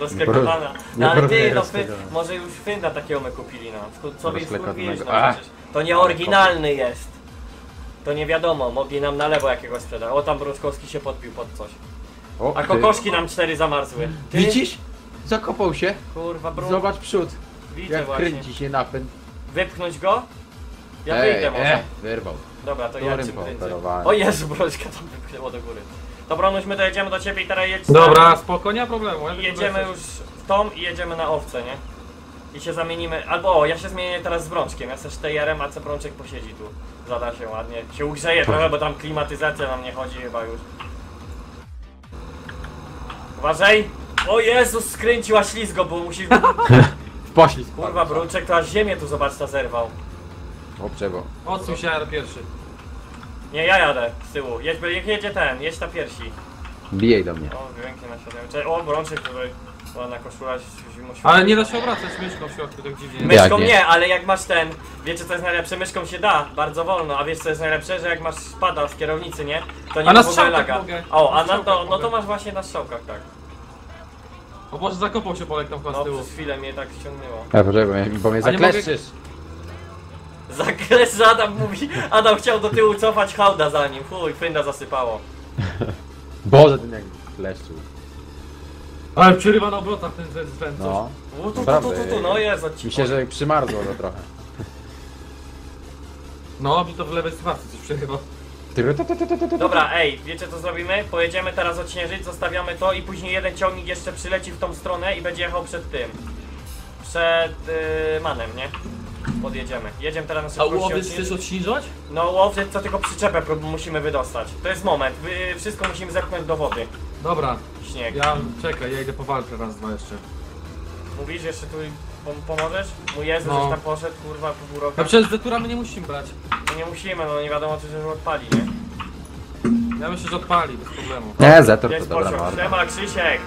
Rozklekowana. nie No ale ty, no fy, może już fynda takiego my kupili, no. Wku- Co byś Rozklekowanego. A. no przecież. To nie oryginalny jest. To nie wiadomo, mogli nam na lewo jakiegoś sprzedać. O, tam Bruczkowski się podpił pod coś. O, A ty. kokoszki nam cztery zamarzły. Ty? Widzisz? Zakopał się. Kurwa, Brun, Zobacz przód. widzę Jak właśnie. kręci się napęd. Wypchnąć go? Ja Ej, wyjdę może. e, wyrwał. Dobra, to ja Którym czym prędzej. pooperowałem? O Jezu, tam wypchnęło do góry. Dobra, noś my dojedziemy do ciebie i teraz jedź Dobra, spoko, nie ma problemu. ja tylko jedziemy już w tą i jedziemy na owce, nie? I się zamienimy, albo o, ja się zmienię teraz z Brączkiem, ja se sztejerem, a co Brączek posiedzi tu. Zada się ładnie, się ugrzeje trochę, bo tam klimatyzacja nam nie chodzi chyba już. Uważaj! O Jezus, skręciła ślizgo, bo musi... W poślizg. Kurwa, Brączek to aż ziemię tu, zobacz, ta zerwał. O, przebo. Odsuń się, ja pierwszy. Nie, ja jadę z tyłu. Jedź, jak jedzie ten, jedź na piersi. Bijej do mnie. O, dźwięki na siodełce. O, Brączek tutaj. Ładna koszula, Ale nie da się obracać myszką w środku, tak dziwnie. My- Myszką nie? nie, ale jak masz ten, wiecie co jest najlepsze? Myszką się da, bardzo wolno, a wiesz co jest najlepsze? Że jak masz spada z kierownicy, nie? To nie A ma na w ogóle strzałkach laga. mogę. O, Na a na to, strzałkach no to mogę. masz właśnie na strzałkach, tak. O Boże, zakopał się Polek tam chyba No z tyłu. przez chwilę mnie tak ściągnęło. Ja poczekaj, bo mnie, bo mnie A nie mogę- zakleszczysz. Zakres, Adam mówi, Adam chciał do tyłu cofać hałda za nim, chuj, fynda zasypało. Boże, ten jak kleszczył. Ale przerywa na obrotach ten, ten, ten coś. No. U, tu, tu, tu, tu, tu, no jest odcinek. Mi się, że przymarzło to trochę. No, mi to w lewej sytuacji coś przerywa. Ty, tu, tu, tu, tu, tu, tu. Dobra, ej, wiecie co zrobimy? Pojedziemy teraz odśnieżyć, zostawiamy to i później jeden ciągnik jeszcze przyleci w tą stronę i będzie jechał przed tym. Przed yy, manem, nie? Podjedziemy. Jedziemy teraz na A szybkości łowiec odśnieżyć. chcesz odśnieżać? No łowiec co tylko przyczepę prób- musimy wydostać. To jest moment, Wy, wszystko musimy zepchnąć do wody. Dobra, Śnieg. ja czekaj, ja idę po walkę raz, dwa jeszcze. Mówisz, jeszcze tu pom pomożesz? Mój Jezu, No. żeś tam poszedł, kurwa, po pół roku. No przecież detura my nie musimy brać. No nie musimy, no nie wiadomo czy się odpali, nie? Ja myślę, że odpali, bez problemu. Nie, Zetor to Jest dobra pociąg. Siema Krzysiek!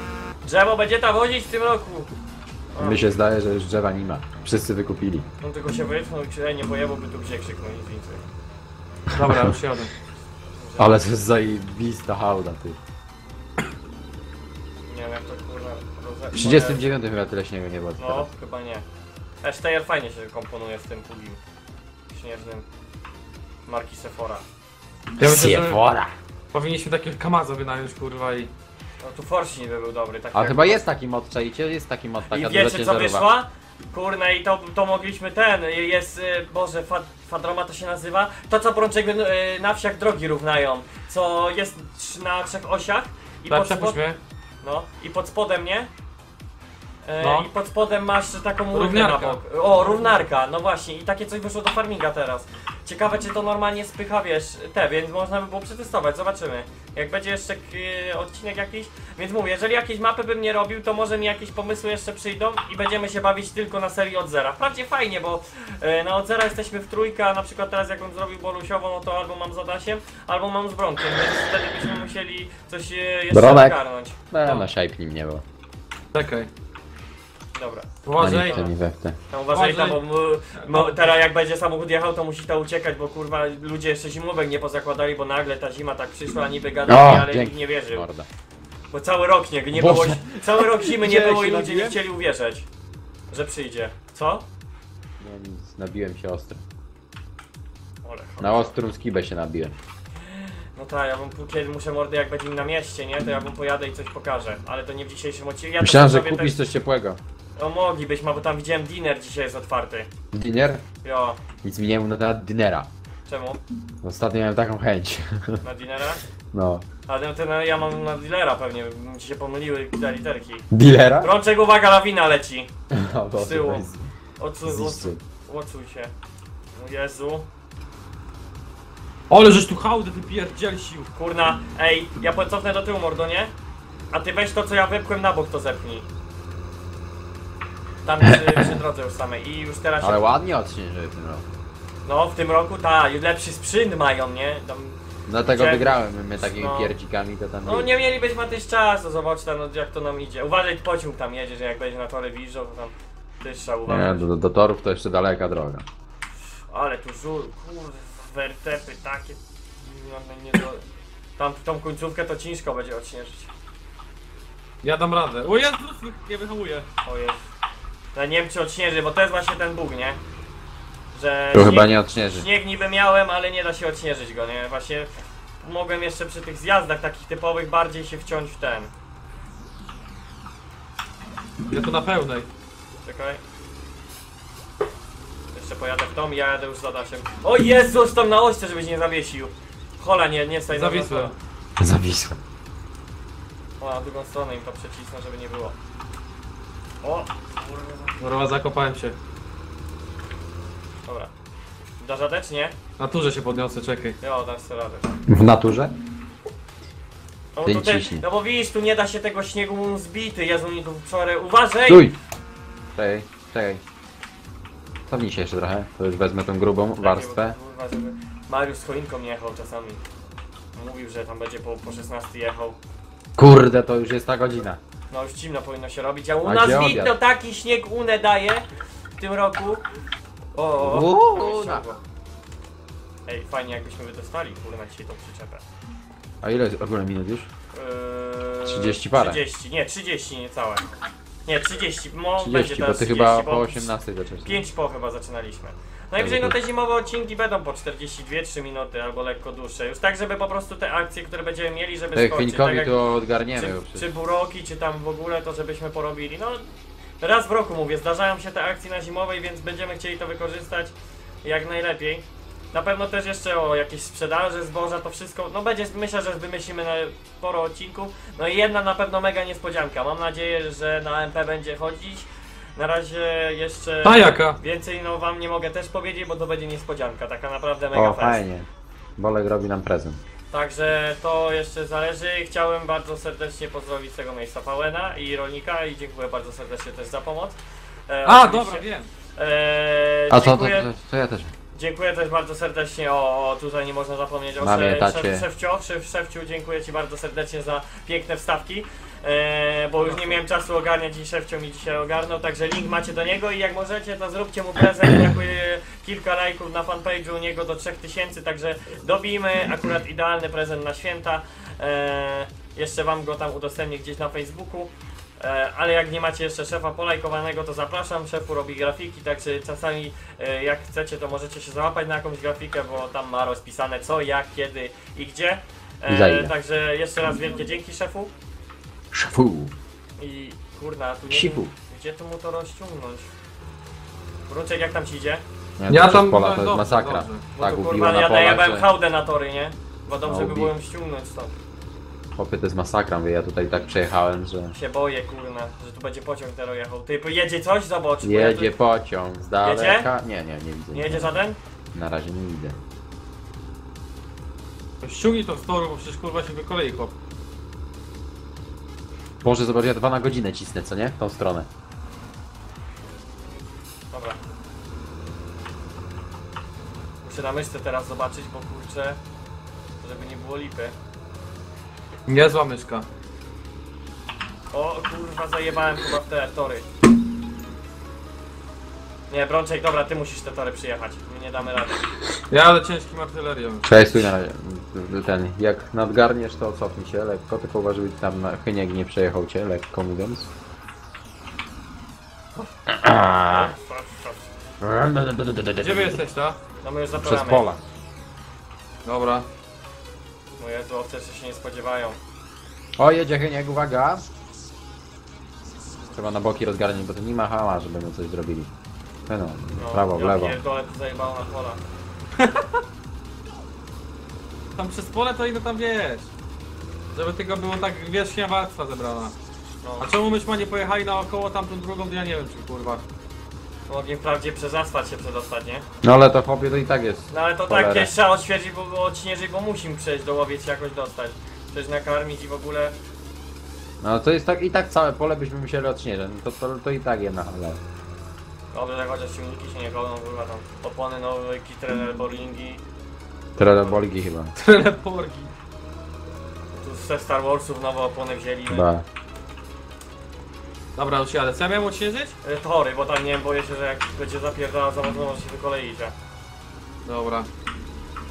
Drzewo będzie tam wozić w tym roku! O, Mi się zdaje, że już drzewa nie ma. Wszyscy wykupili. On tylko się wypchnął i krzyżej nie pojebał, by tu gdzie krzyknął nic więcej. Dobra, już jadę. Ale to jest zajebista hałda, ty. Nie wiem jak to kurwa... roze- W 39 chyba tyle śniegu nie było. No, teraz. chyba nie. Esztejer fajnie się komponuje z tym pugim śnieżnym marki Sephora. Ja myślę, że Siefora. powinniśmy takiego Kamaza wynająć, kurwa i... No tu Forsin by był dobry, tak A jak- chyba jest taki mod, czajcie? Jest taki mod, I taka duża wiecie co ciężarówka. wyszła? Kurna i to, to mogliśmy ten, jest, y, boże, fad, fadroma to się nazywa? To co Brączek y, na wsiach drogi równają, co jest trz- na trzech osiach i Tak, pod, mnie. No, i pod spodem, nie? E, No. I pod spodem masz taką łyżkę na bok. O, równarka, no właśnie, i takie coś wyszło do farminga teraz. Ciekawe czy to normalnie spycha, wiesz, te, więc można by było przetestować, zobaczymy. Jak będzie jeszcze y, odcinek jakiś, więc mówię, jeżeli jakieś mapy bym nie robił, to może mi jakieś pomysły jeszcze przyjdą i będziemy się bawić tylko na serii od zera. Wprawdzie fajnie, bo y, na od zera jesteśmy w trójkę, a na przykład teraz jak bym zrobił bolusiową, no to albo mam z Adasiem, albo mam z Bronkiem, więc wtedy byśmy musieli coś y, jeszcze Bronek. ogarnąć. No, no, szajpni mnie było. Czekaj. Dobra. Uważaj. No w te. Tam uważaj tam, bo mu, mo, teraz jak będzie samochód jechał, to musi to uciekać, bo kurwa ludzie jeszcze zimówek nie pozakładali, bo nagle ta zima tak przyszła, niby gadali, ale nikt nie wierzył. Morda. Bo cały rok nie, nie Boże. było, cały rok zimy nie Gdzie było i się ludzie nie nabiłem? chcieli uwierzyć, że przyjdzie. Co? Nie nic, nabiłem się ostro. Ole, Na ostrym skibę się nabiłem. No tak, ja bym pół- kiedy muszę mordy, jak będziemy na mieście, nie? To ja bym pojadę i coś pokażę, ale to nie w dzisiejszym odcinku. Ja to Myślałem, że sobie kupisz coś ciepłego. O moglibyśmy, bo tam widziałem dinner dzisiaj jest otwarty. Diner? Jo, Nic mi nie mów na temat dinera. czemu? Ostatnio miałem taką chęć. Na dinera? No. Ale no to na, ja mam na dealera pewnie, mi się pomyliły te literki. Dealera? Rączek, uwaga, lawina leci. No, bo Z tyłu. to jest- Odsuń, Zniszczył. odsuń, odsuń się. O Jezu. Ale żeś tu hałdę wypierdzielsił. Kurna, ej, ja cofnę do tyłu, mordo, nie? A ty weź to, co ja wypchłem na bok, to zepnij. Tam przy, przy drodze już samej i już teraz się... Ale ładnie odśnieżyły w tym roku. No, w tym roku, ta, lepszy sprzęt mają, nie? Tam, Dlatego Gdzie- wygrałem, my takimi No. pierdzikami to tam no, nie... nie mielibyśmy też czasu, zobacz tam, no, jak to nam idzie. Uważaj, pociąg tam jedzie, że jak będzie na tory wjeżdżał, to tam też trzeba Nie, uważać. do, do torów to jeszcze daleka droga. Ale tu żur, kurde, wertepy takie. No, no, nie do... Tam tą końcówkę to ciężko będzie odśnieżyć. Ja dam radę. O Jezus, nie wyhamuję. O Jezu. Ja nie wiem czy odśnieży, bo to jest właśnie ten bóg, nie? Że Tu śnieg, chyba nie odśnieży. śnieg niby miałem, ale nie da się odśnieżyć go, nie? Właśnie mogłem jeszcze przy tych zjazdach takich typowych bardziej się wciąć w ten. Ja tu na pełnej. Czekaj. Jeszcze pojadę w tom i ja jadę już za Dasiem. O Jezus, tam na oście, żebyś nie zawiesił. Hola, nie, nie staj na Zawisłem. Zawisłem. O, na drugą stronę im to przecisnę, żeby nie było. O, kurwa. Kurwa, zakopałem się. Dobra. Dasz radę, czy nie? Na turze się podniosę, czekaj. Jo, dasz sobie radę. W naturze? No, Ty tutaj, ciśnij. no bo widzisz, tu nie da się tego śniegu zbity, Jezu, mi tu wczoraj, uważaj! Stój! Czekaj, czekaj. Cofnij się jeszcze trochę, to już wezmę tą grubą Takie, warstwę. Kurwa, żeby Mariusz z choinką nie jechał czasami. Mówił, że tam będzie po, po 16 jechał. Kurde, to już jest ta godzina. No już zimno powinno się robić, a u A nas gdzie widno obiad? taki śnieg une daje w tym roku. O, o, Uuu, na. Ej, fajnie jakbyśmy wydostali, kurwa, dzisiaj tą przyczepę. A ile jest ogólnie minut już? Eee, 30 parę. 30, nie, 30 niecałe. Nie, 30, mo, będzie 30, bo teraz ty 30, chyba po 18 zaczęłaś. 5 po chyba zaczynaliśmy. Najwyżej no te zimowe odcinki będą po 42-3 minuty albo lekko dłuższe. Już tak, żeby po prostu te akcje, które będziemy mieli, żeby Te skończyć. chwilkowi jak- to odgarniemy już czy, przecież. czy buroki, czy tam w ogóle to żebyśmy porobili. No raz w roku mówię, zdarzają się te akcje na zimowej, więc będziemy chcieli to wykorzystać jak najlepiej. Na pewno też jeszcze o jakieś sprzedaży zboża, to wszystko, no będzie, myślę, że wymyślimy na sporo odcinków. No i jedna na pewno mega niespodzianka. Mam nadzieję, że na MP będzie chodzić. Na razie jeszcze A jaka? więcej no wam nie mogę też powiedzieć, bo to będzie niespodzianka, taka naprawdę mega O, fest. fajnie. Bolek robi nam prezent. Także to jeszcze zależy. Chciałem bardzo serdecznie pozdrowić z tego miejsca Fałena i Rolnika i dziękuję bardzo serdecznie też za pomoc. E, A, oczywiście. dobra, wiem. E, A to, to, dziękuję, to, to ja też. dziękuję też bardzo serdecznie o, o tutaj nie można zapomnieć o Mamie, sze, tacie. szef, szefcio, szef, szefciu, dziękuję Ci bardzo serdecznie za piękne wstawki. E, bo już nie miałem czasu ogarniać i szefcio mi dzisiaj ogarnął, także link macie do niego i jak możecie to zróbcie mu prezent, brakuje kilka lajków na fanpage'u u niego do 3000, także dobijmy akurat idealny prezent na święta. E, jeszcze wam go tam udostępnię gdzieś na Facebooku. E, Ale jak nie macie jeszcze szefa polajkowanego, to zapraszam. Szefu robi grafiki, także czasami e, jak chcecie, to możecie się załapać na jakąś grafikę, bo tam ma rozpisane co, jak, kiedy i gdzie. Ile. Także jeszcze raz wielkie dzięki szefu. Szfu. I kurna, tu nie Sifu. wiem, gdzie tu mu to rozciągnąć. Wróczek, jak tam ci idzie? Nie, Ja to przez tam- pola no, to jest dobrze, masakra. dobrze. Bo Tak tu, ubiło kurwa, na ja dajebałem polach, że... hałdę na tory, nie? Bo dobrze No, by ubi- było ją ściągnąć stąd. Chłopie, to jest masakra, mówię, ja tutaj tak przejechałem, że... Się boję, kurna, że tu będzie pociąg teraz jechał. Ty, jedzie coś? Zobacz. bo ja Jedzie tu... pociąg z daleka. Nie, nie, nie widzę. Nie jedzie żaden? Na razie nie widzę. Ściągnij to z toru, bo przecież kurwa się wykolei chłop. Boże, zobacz, ja dwa na godzinę cisnę, co nie? W tą stronę. Dobra. Muszę na myszce teraz zobaczyć, bo kurczę, żeby nie było lipy. Niezła myszka. O kurwa, zajebałem chyba w te tory. Nie, Brączek, dobra, ty musisz te tory przyjechać. Nie damy rady. Ja jadę ciężkim artylerią. Cześć, stój na razie. Ten, jak nadgarniesz to cofnij się lekko, tylko uważaj, żeby tam na chyniek nie przejechał cię, lekko mówiąc. Gdzie wy jesteś, ta? No my już Przez zapalamy. pola. Dobra. No Jezu, owce jeszcze się nie spodziewają. O, jedzie chyniek, uwaga! Trzeba na boki rozgarniać, bo to nie ma hała, żeby my coś zrobili. No, no, No, w prawo, w ja lewo. pierdolę, to zajebało na pola. Tam przez pole to idę tam wiesz. Żeby tylko było tak wierzchnia warstwa zebrana. No, A czemu myśmy nie pojechali naokoło tamtą drugą, to ja nie wiem czy kurwa. mogli wprawdzie przez asfalt się przedostać, nie? No ale to chłopie to i tak jest. No ale to Cholera. tak, kiedyś trzeba odświeżyć, bo było odśnieżyć, bo musimy przejść do łowiec się jakoś dostać. Przecież nakarmić i w ogóle... No to jest tak i tak całe pole byśmy musieli odśnieżyć, no to, to, to i tak jedna, ale... Dobrze, że chociaż silniki się nie golą, kurwa tam opony nowe, kitrener, boringi. Tyle bolgi chyba. Teleporgi. Tu ze Star Warsów nowe opony wzięli. Chyba. Dobra, już jadę. Co ja miałem odśnieżyć? Y, Tory, bo tam nie wiem, boję się, że jak będzie zapierdala za mocno, może się wykoleicie. Dobra.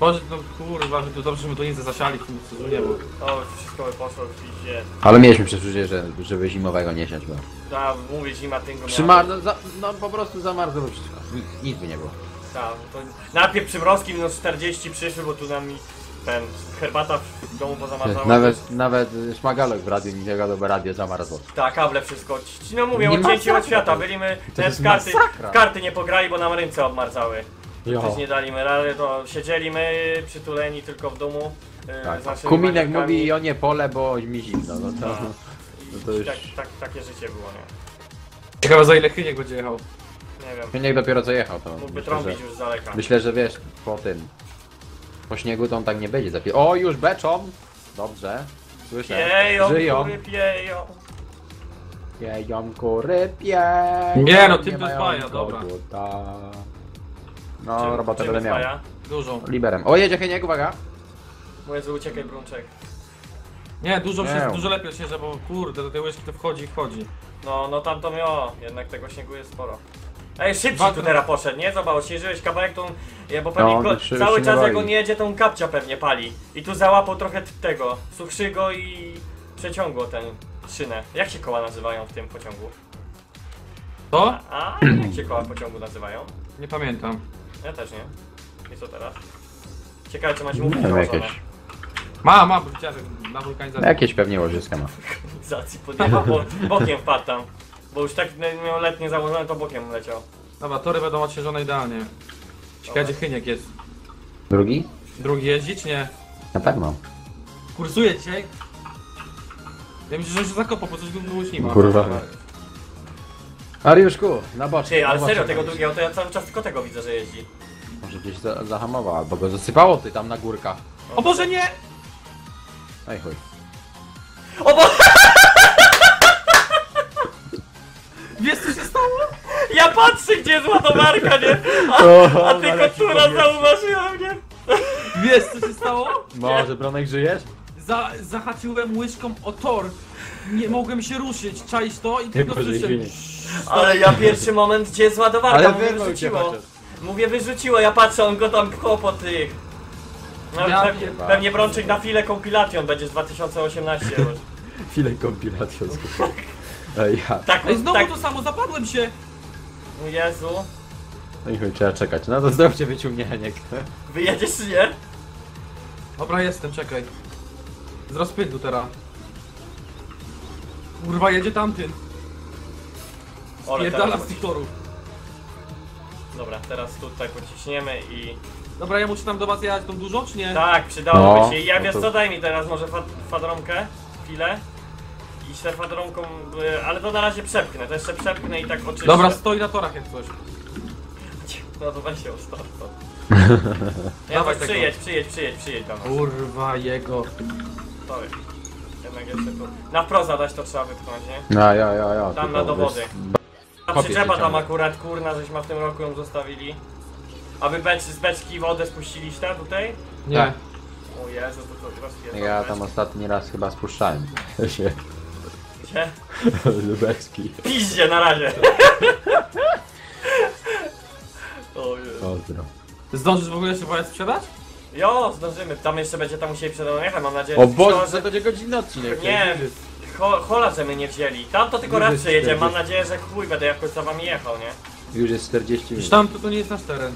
Boże, no kurwa, że tu dobrze, że my tu nic nie zasiali w tym sezonie, bo... To wszystko by poszło w piździe. Ale mieliśmy przeczucie, że żeby zimowego nie siać, bo... Ta, mówię, zima tyngo Trzyma, no, za, no po prostu zamarzło wszystko. Nic, nic by nie było. Tak, to najpierw przymrozki minus 40 przyszły, bo tu nam mi ten herbata w domu pozamarzała. Nawet, nawet szmagalek w radiu nie gadał, bo radio zamarzło. Tak, kable wszystko. Ci- No mówię, Nie odcięci od świata. to- Byliśmy to jest w karty, masakra. w karty nie pograli, bo nam ręce obmarzały. Też nie dali my rady, to siedzieliśmy przytuleni tylko w domu. yy, Tak. z Kuminek mówi o nie pole, bo mi zimno. No to, No. no to już... Tak, tak, takie życie było, nie? Ciekawe za ile chyniek będzie jechał. Nie wiem. Chyniek dopiero co jechał, to Mógłby myślę, trąbić że, już z daleka. myślę, że wiesz, po tym... Po śniegu to on tak nie będzie zapie... O, już beczą! Dobrze. Słyszę. Pieją, Żyją. kury pieją. Pieją kury, pieją. Nie, no, tym to mają spaja, dobra. koguta. Czym- No, robotę czym będę miał. Dużą. Liberem. O, jedzie Chyniek, uwaga! Że uciekaj brączek. Nie, dużo, się, Nie. dużo lepiej odśnieża, bo kurde, do tej łyżki to wchodzi i wchodzi. No, no tam to miało, jednak tego śniegu jest sporo. Ej, szybciej Dwa- tu teraz poszedł, nie? Zobacz, odśnieżyłeś kawałek tą... Ja, bo No, pewnie on ko- się- cały się czas nie jak on jedzie, tą kapcia pewnie pali. I tu załapał trochę t- tego, suchszego i przeciągło ten szynę. Jak się koła nazywają w tym pociągu? To? A, jak się koła w pociągu nazywają? Nie pamiętam. Ja też nie. I co teraz? Ciekawe, czy macie Nie mówić wiem, założone. jakieś. Ma, ma, widziałem na wulkanizacji. Jakieś pewnie łożyska ma. Zacji podjechał, bo bokiem wpadł tam. Bo już tak miał letnie założone, to bokiem leciał. Dobra, tory będą odśnieżone idealnie. Ciekawe gdzie chyniek jest. Drugi? Drugi jeździć? Nie. Na pewno. Kursuje dzisiaj? Ja myślę, że on się zakopał, bo coś go nie ma. Kurwa. Ariuszku, na boczek. Ty, ale na serio, tego drugiego, to ja cały czas tylko tego widzę, że jeździ. Może gdzieś za, zahamował, albo go zasypało ty tam na górkach. O Boże, nie! Ej chuj. O bo... Wiesz co się stało? Ja patrzę, gdzie jest ładowarka, nie? A, a tylko która zauważyła mnie. Wiesz co się stało? Może Bronek żyjesz? Za, zahaczyłem łyżką o tor. Nie mogłem się ruszyć, czaić to i tylko Boże, słyszę... Ale ja pierwszy moment, gdzie jest ładowarka, Ale mówię, wyrwał cię wyrzuciło. chociaż. Mówię, wyrzuciło, ja patrzę, on go tam pchał po tych. No, Ja pewnie, pierdolę. pewnie Brączek na chwilę kompilation będzie z 2018 już. Chwilę kompilacji. Ej ja. Tak, Ej, znowu tak. to samo, zapadłem się! Jezu. Ej chuj, trzeba czekać. No to znowu cię wyciągnie Heniek. Wyjedziesz czy nie? Dobra, jestem, czekaj. Z rozpędu teraz. Kurwa, jedzie tamtyn. Ole, Spierdala teraz- z tych torów. Dobra, teraz tutaj pociśniemy i... Dobra, ja muszę tam do was jechać tą dużą, czy nie? Tak, przydałoby No, się. I ja no wiesz to- co, daj mi teraz może fad fadromkę, chwilę. I się fadromką, y, ale to na razie przepchnę, to jeszcze przepchnę i tak oczyszczę. Dobra, stoi na torach jak coś. No to weź się ustaw to. Ja Dawaj tego. przyjedź, przyjedź, przyjedź, przyjedź tam. Kurwa, jego. Sorry. Na wprost dać to trzeba wypchnąć, nie? No ja, ja, ja. Tam tylko na dowody. wiesz, A Kopię przyczepa się tam akurat, kurna, żeśmy w tym roku ją zostawili. A wy becz, z beczki wodę spuściliście tutaj? Nie. Tak. O Jezu, to to rozpierdolę. Ja tam ostatni raz chyba spuszczałem się Gdzie? lubecki. Piździe na razie. O Jezu. Pozdro. Zdążysz w ogóle jeszcze pojazd sprzedać? Jo, zdążymy. Tam jeszcze będzie tam musieli przede mną jechać, mam nadzieję. O że- Boże, szkoda, to będzie godzinny odcinek. Nie, ho, hola, że my nie wzięli. Tam to tylko Już raz jest przejedziemy. Mam 40. nadzieję, że chuj będę jakoś za wami jechał, nie? Już jest 40 Już minut. tam to, to nie jest nasz teren.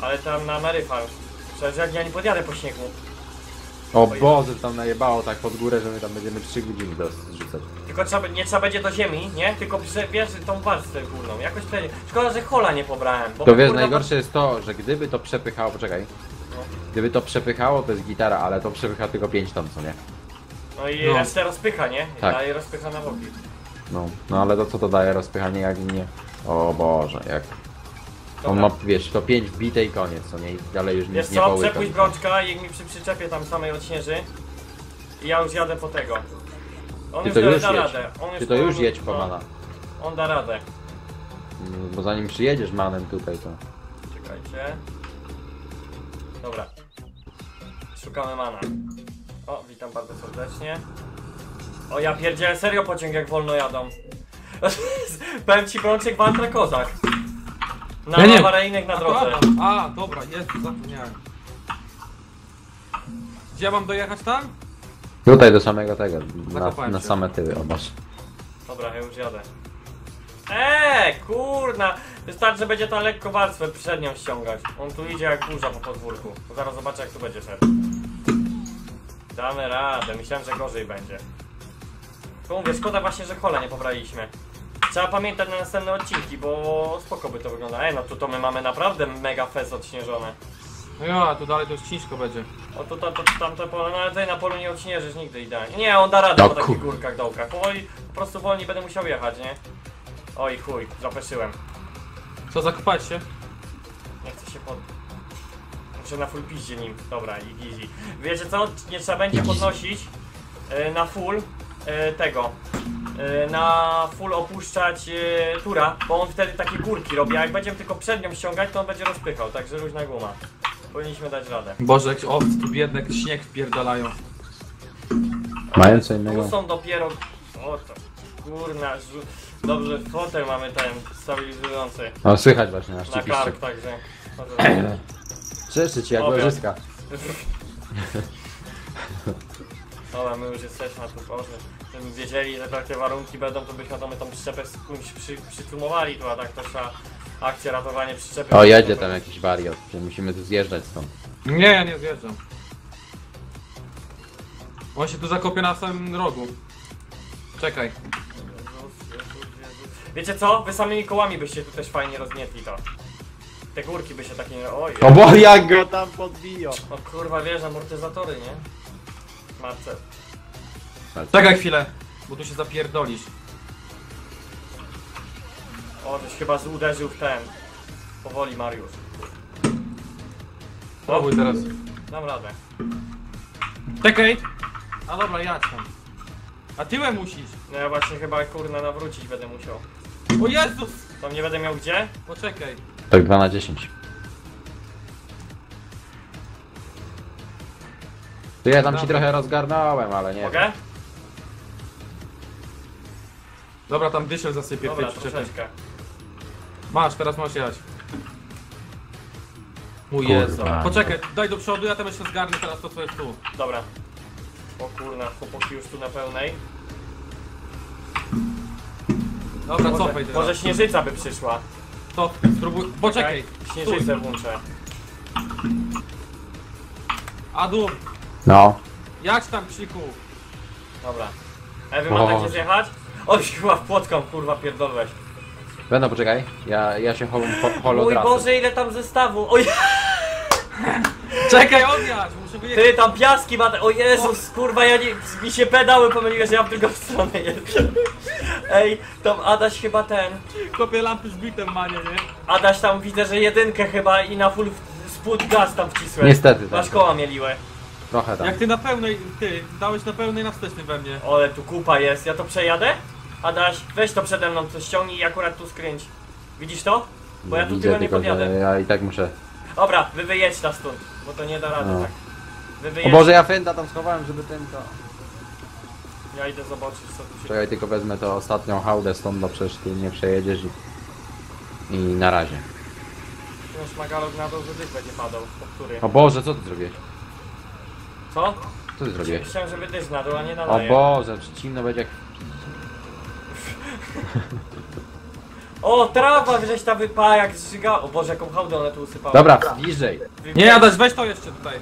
Ale tam na Maryfa już. Przecież jak ja nie podjadę po śniegu. O Boże, tam najebało tak pod górę, że my tam będziemy 3 godziny dos- zrzucać. Tylko trzeba, nie trzeba będzie do ziemi, nie? Tylko prze, wiesz, tą warstwę górną. Jakoś. Szkoda, że hola nie pobrałem. Bo To wiesz, kurwa, najgorsze jest to, że gdyby to przepychało, poczekaj. Gdyby to przepychało, to jest gitara, ale to przepycha tylko 5 ton, co nie? No i No. resztę rozpycha, nie? Tak. Daje rozpycha na boki. No, no ale to co to daje rozpychanie jak nie? O Boże, jak... On Dobra. ma, wiesz, to 5 wbite i koniec, co nie? Ale już Wiesz nic nie co, połyka. przepuść brączka i jak mi przy przyczepie tam samej odśnieży. I ja już jadę po tego. On Ty już to da, już da jedź. radę. On już Ty to już jedź po no, mana. On da radę. Mm, Bo zanim przyjedziesz manem tutaj, to... Czekajcie. Dobra. Szukamy mana. O, witam bardzo serdecznie. O, ja pierdzielę, serio pociąg jak wolno jadą. Powiem ci Brączek walcz na kozach. Na Ja nie. awaryjnych na drodze. A, dobra, jest, zapomniałem. Gdzie ja mam dojechać tam? Tutaj do samego tego, na, Zakopałem na się. same tyły, o masz. Dobra, ja już jadę. Eee, kurna! Wystarczy, że będzie ta lekko warstwę przednią ściągać. On tu idzie jak burza po podwórku. Zaraz zobaczę jak tu będzie szedł. Damy radę, myślałem, że gorzej będzie. To mówię, szkoda właśnie, że kola nie pobraliśmy. Trzeba pamiętać na następne odcinki, bo spoko by to wygląda. Ej, no tu to my mamy naprawdę mega fest odśnieżone. No ja, a tu dalej to już ciężko będzie. O tu, to, to, tamte pole, no ale tutaj na polu nie odśnieżysz nigdy idealnie. Nie, on da radę No po takich kur- górkach, dołkach. Powoli, po prostu wolniej będę musiał jechać, nie? Oj chuj, zapeszyłem. Co, zakopać się? Nie chcę się pod... Muszę na full piździe nim. Dobra, i easy. Wiecie co? Nie trzeba będzie podnosić e, na full e, tego. E, na full opuszczać tura, bo on wtedy takie górki robi, a jak będziemy tylko przednią ściągać, to on będzie rozpychał, także luźna guma. Powinniśmy dać radę. Boże, jak owce tu biedne śnieg wpierdalają. Mają co innego? Tu są dopiero... O to... Kurna, żu... Dobrze, fotel mamy ten stabilizujący O, słychać właśnie na na szczypiszczek. kark, także... Cześć ci, jak Obiad. łożyska. Dobra, my już jesteśmy na tu Boże. Gdybyśmy wiedzieli, że takie warunki będą, to byśmy tam tą przyczepę z kimś przy, przycumowali tu, a tak to trzeba akcję ratowanie przyczepy. O, jedzie tam jakiś wariot, że musimy tu zjeżdżać stąd. Nie, ja nie zjeżdżam. On się tu zakopie na samym rogu. Czekaj. Wiecie co? Wy samymi kołami byście tu też fajnie rozmietli to. Te górki by się takie nie... Oj, O, bo jak go tam podbiją! no kurwa wiesz, amortyzatory, nie? Marcel. Czekaj chwilę, bo tu się zapierdolisz. O, żeś chyba z- uderzył w ten. Powoli, Mariusz. Spróbuj teraz. Dam radę. Czekaj! A dobra, jadź tam. A tyłem musisz. No ja właśnie chyba kurna nawrócić będę musiał. O Jezus! Tam nie będę miał gdzie? Poczekaj. Tak 2 na 10. To ja tam ci Dobra. trochę rozgarnąłem, ale nie. Mogę? Dobra, tam dyszel zasypie w tej Dobra, przyczepie. troszeczkę. Masz, teraz masz jechać. Mój Kurwa. Jezu. Poczekaj, daj do przodu, ja tam jeszcze zgarnę teraz to co jest tu. Dobra. O kurna, chłopaki już tu na pełnej. Dobra, Może, cofaj teraz. może śnieżyca by przyszła. To, spróbuj. Poczekaj. Śnieżycę włączę. Adu, No. jadź tam krzyku. Dobra. Ewy, mam tak gdzie zjechać? Oj, chyba w płotką, kurwa, pierdolłeś. Będę, poczekaj. Ja, ja się holą ho, Mój holodrasy. Boże, ile tam zestawu. Oj, Czekaj, odjadź, ty, tam piaski ma... O Jezus, kurwa, ja nie... Mi się pedały pomyliły, że ja w drugą stronę jestem. Ej, tam Adaś chyba ten... Kopię lampy z bitem manie, nie? Adaś tam widzę, że jedynkę chyba i na full spód gaz tam wcisłeś. Niestety, tak. Masz koła mieliłe. Trochę tam. Jak ty na pełnej, ty, dałeś na pełnej na wsteczny we mnie. Ole, tu kupa jest, ja to przejadę? Adaś, weź to przede mną, to ściągnij i akurat tu skręć. Widzisz to? Bo ja tu Widzę tyłem nie tylko, że podjadę. ja i tak muszę... Dobra, wy wyjedź ta stąd, bo to nie da rady No. tak. Wy O wyjedź, Boże, ja fenda tam schowałem, żeby ten to... ja idę zobaczyć co tu się... Czekaj, tylko wezmę to ostatnią hałdę stąd, bo przecież ty nie przejedziesz i... I na razie. wziąć magalog na dół, że dysk będzie padał. Po który? O Boże, co ty zrobiłeś? Co? Co ty zrobiłeś? Chciałem, żeby dysk na dół, a nie O nadaje. Boże, zimno będzie jak... O, trawa żeś ta wypała jak zżyga. O Boże, jaką hałdę one tu usypały. Dobra, bliżej. Nie, Adaś, weź to jeszcze tutaj.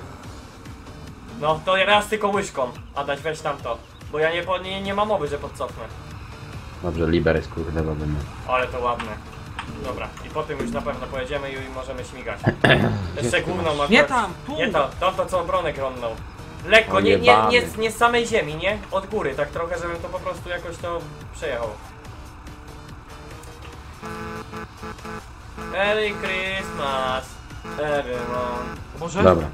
No, to raz tylko łyżką. Adaś, weź tamto. Bo ja nie, po- nie, nie mam mowy, że podcofnę. Dobrze, Liber jest kurde wody. Ale to ładne. Dobra, i po tym już na pewno pojedziemy i możemy śmigać. Jeszcze główną masz. Nie tam, tu! Nie to, to, to co obronę gronnął. Lekko, nie, nie, nie, z- nie z samej ziemi, nie? Od góry, tak trochę, żebym to po prostu jakoś to przejechał. Merry Christmas, everyone. Może? Dobra.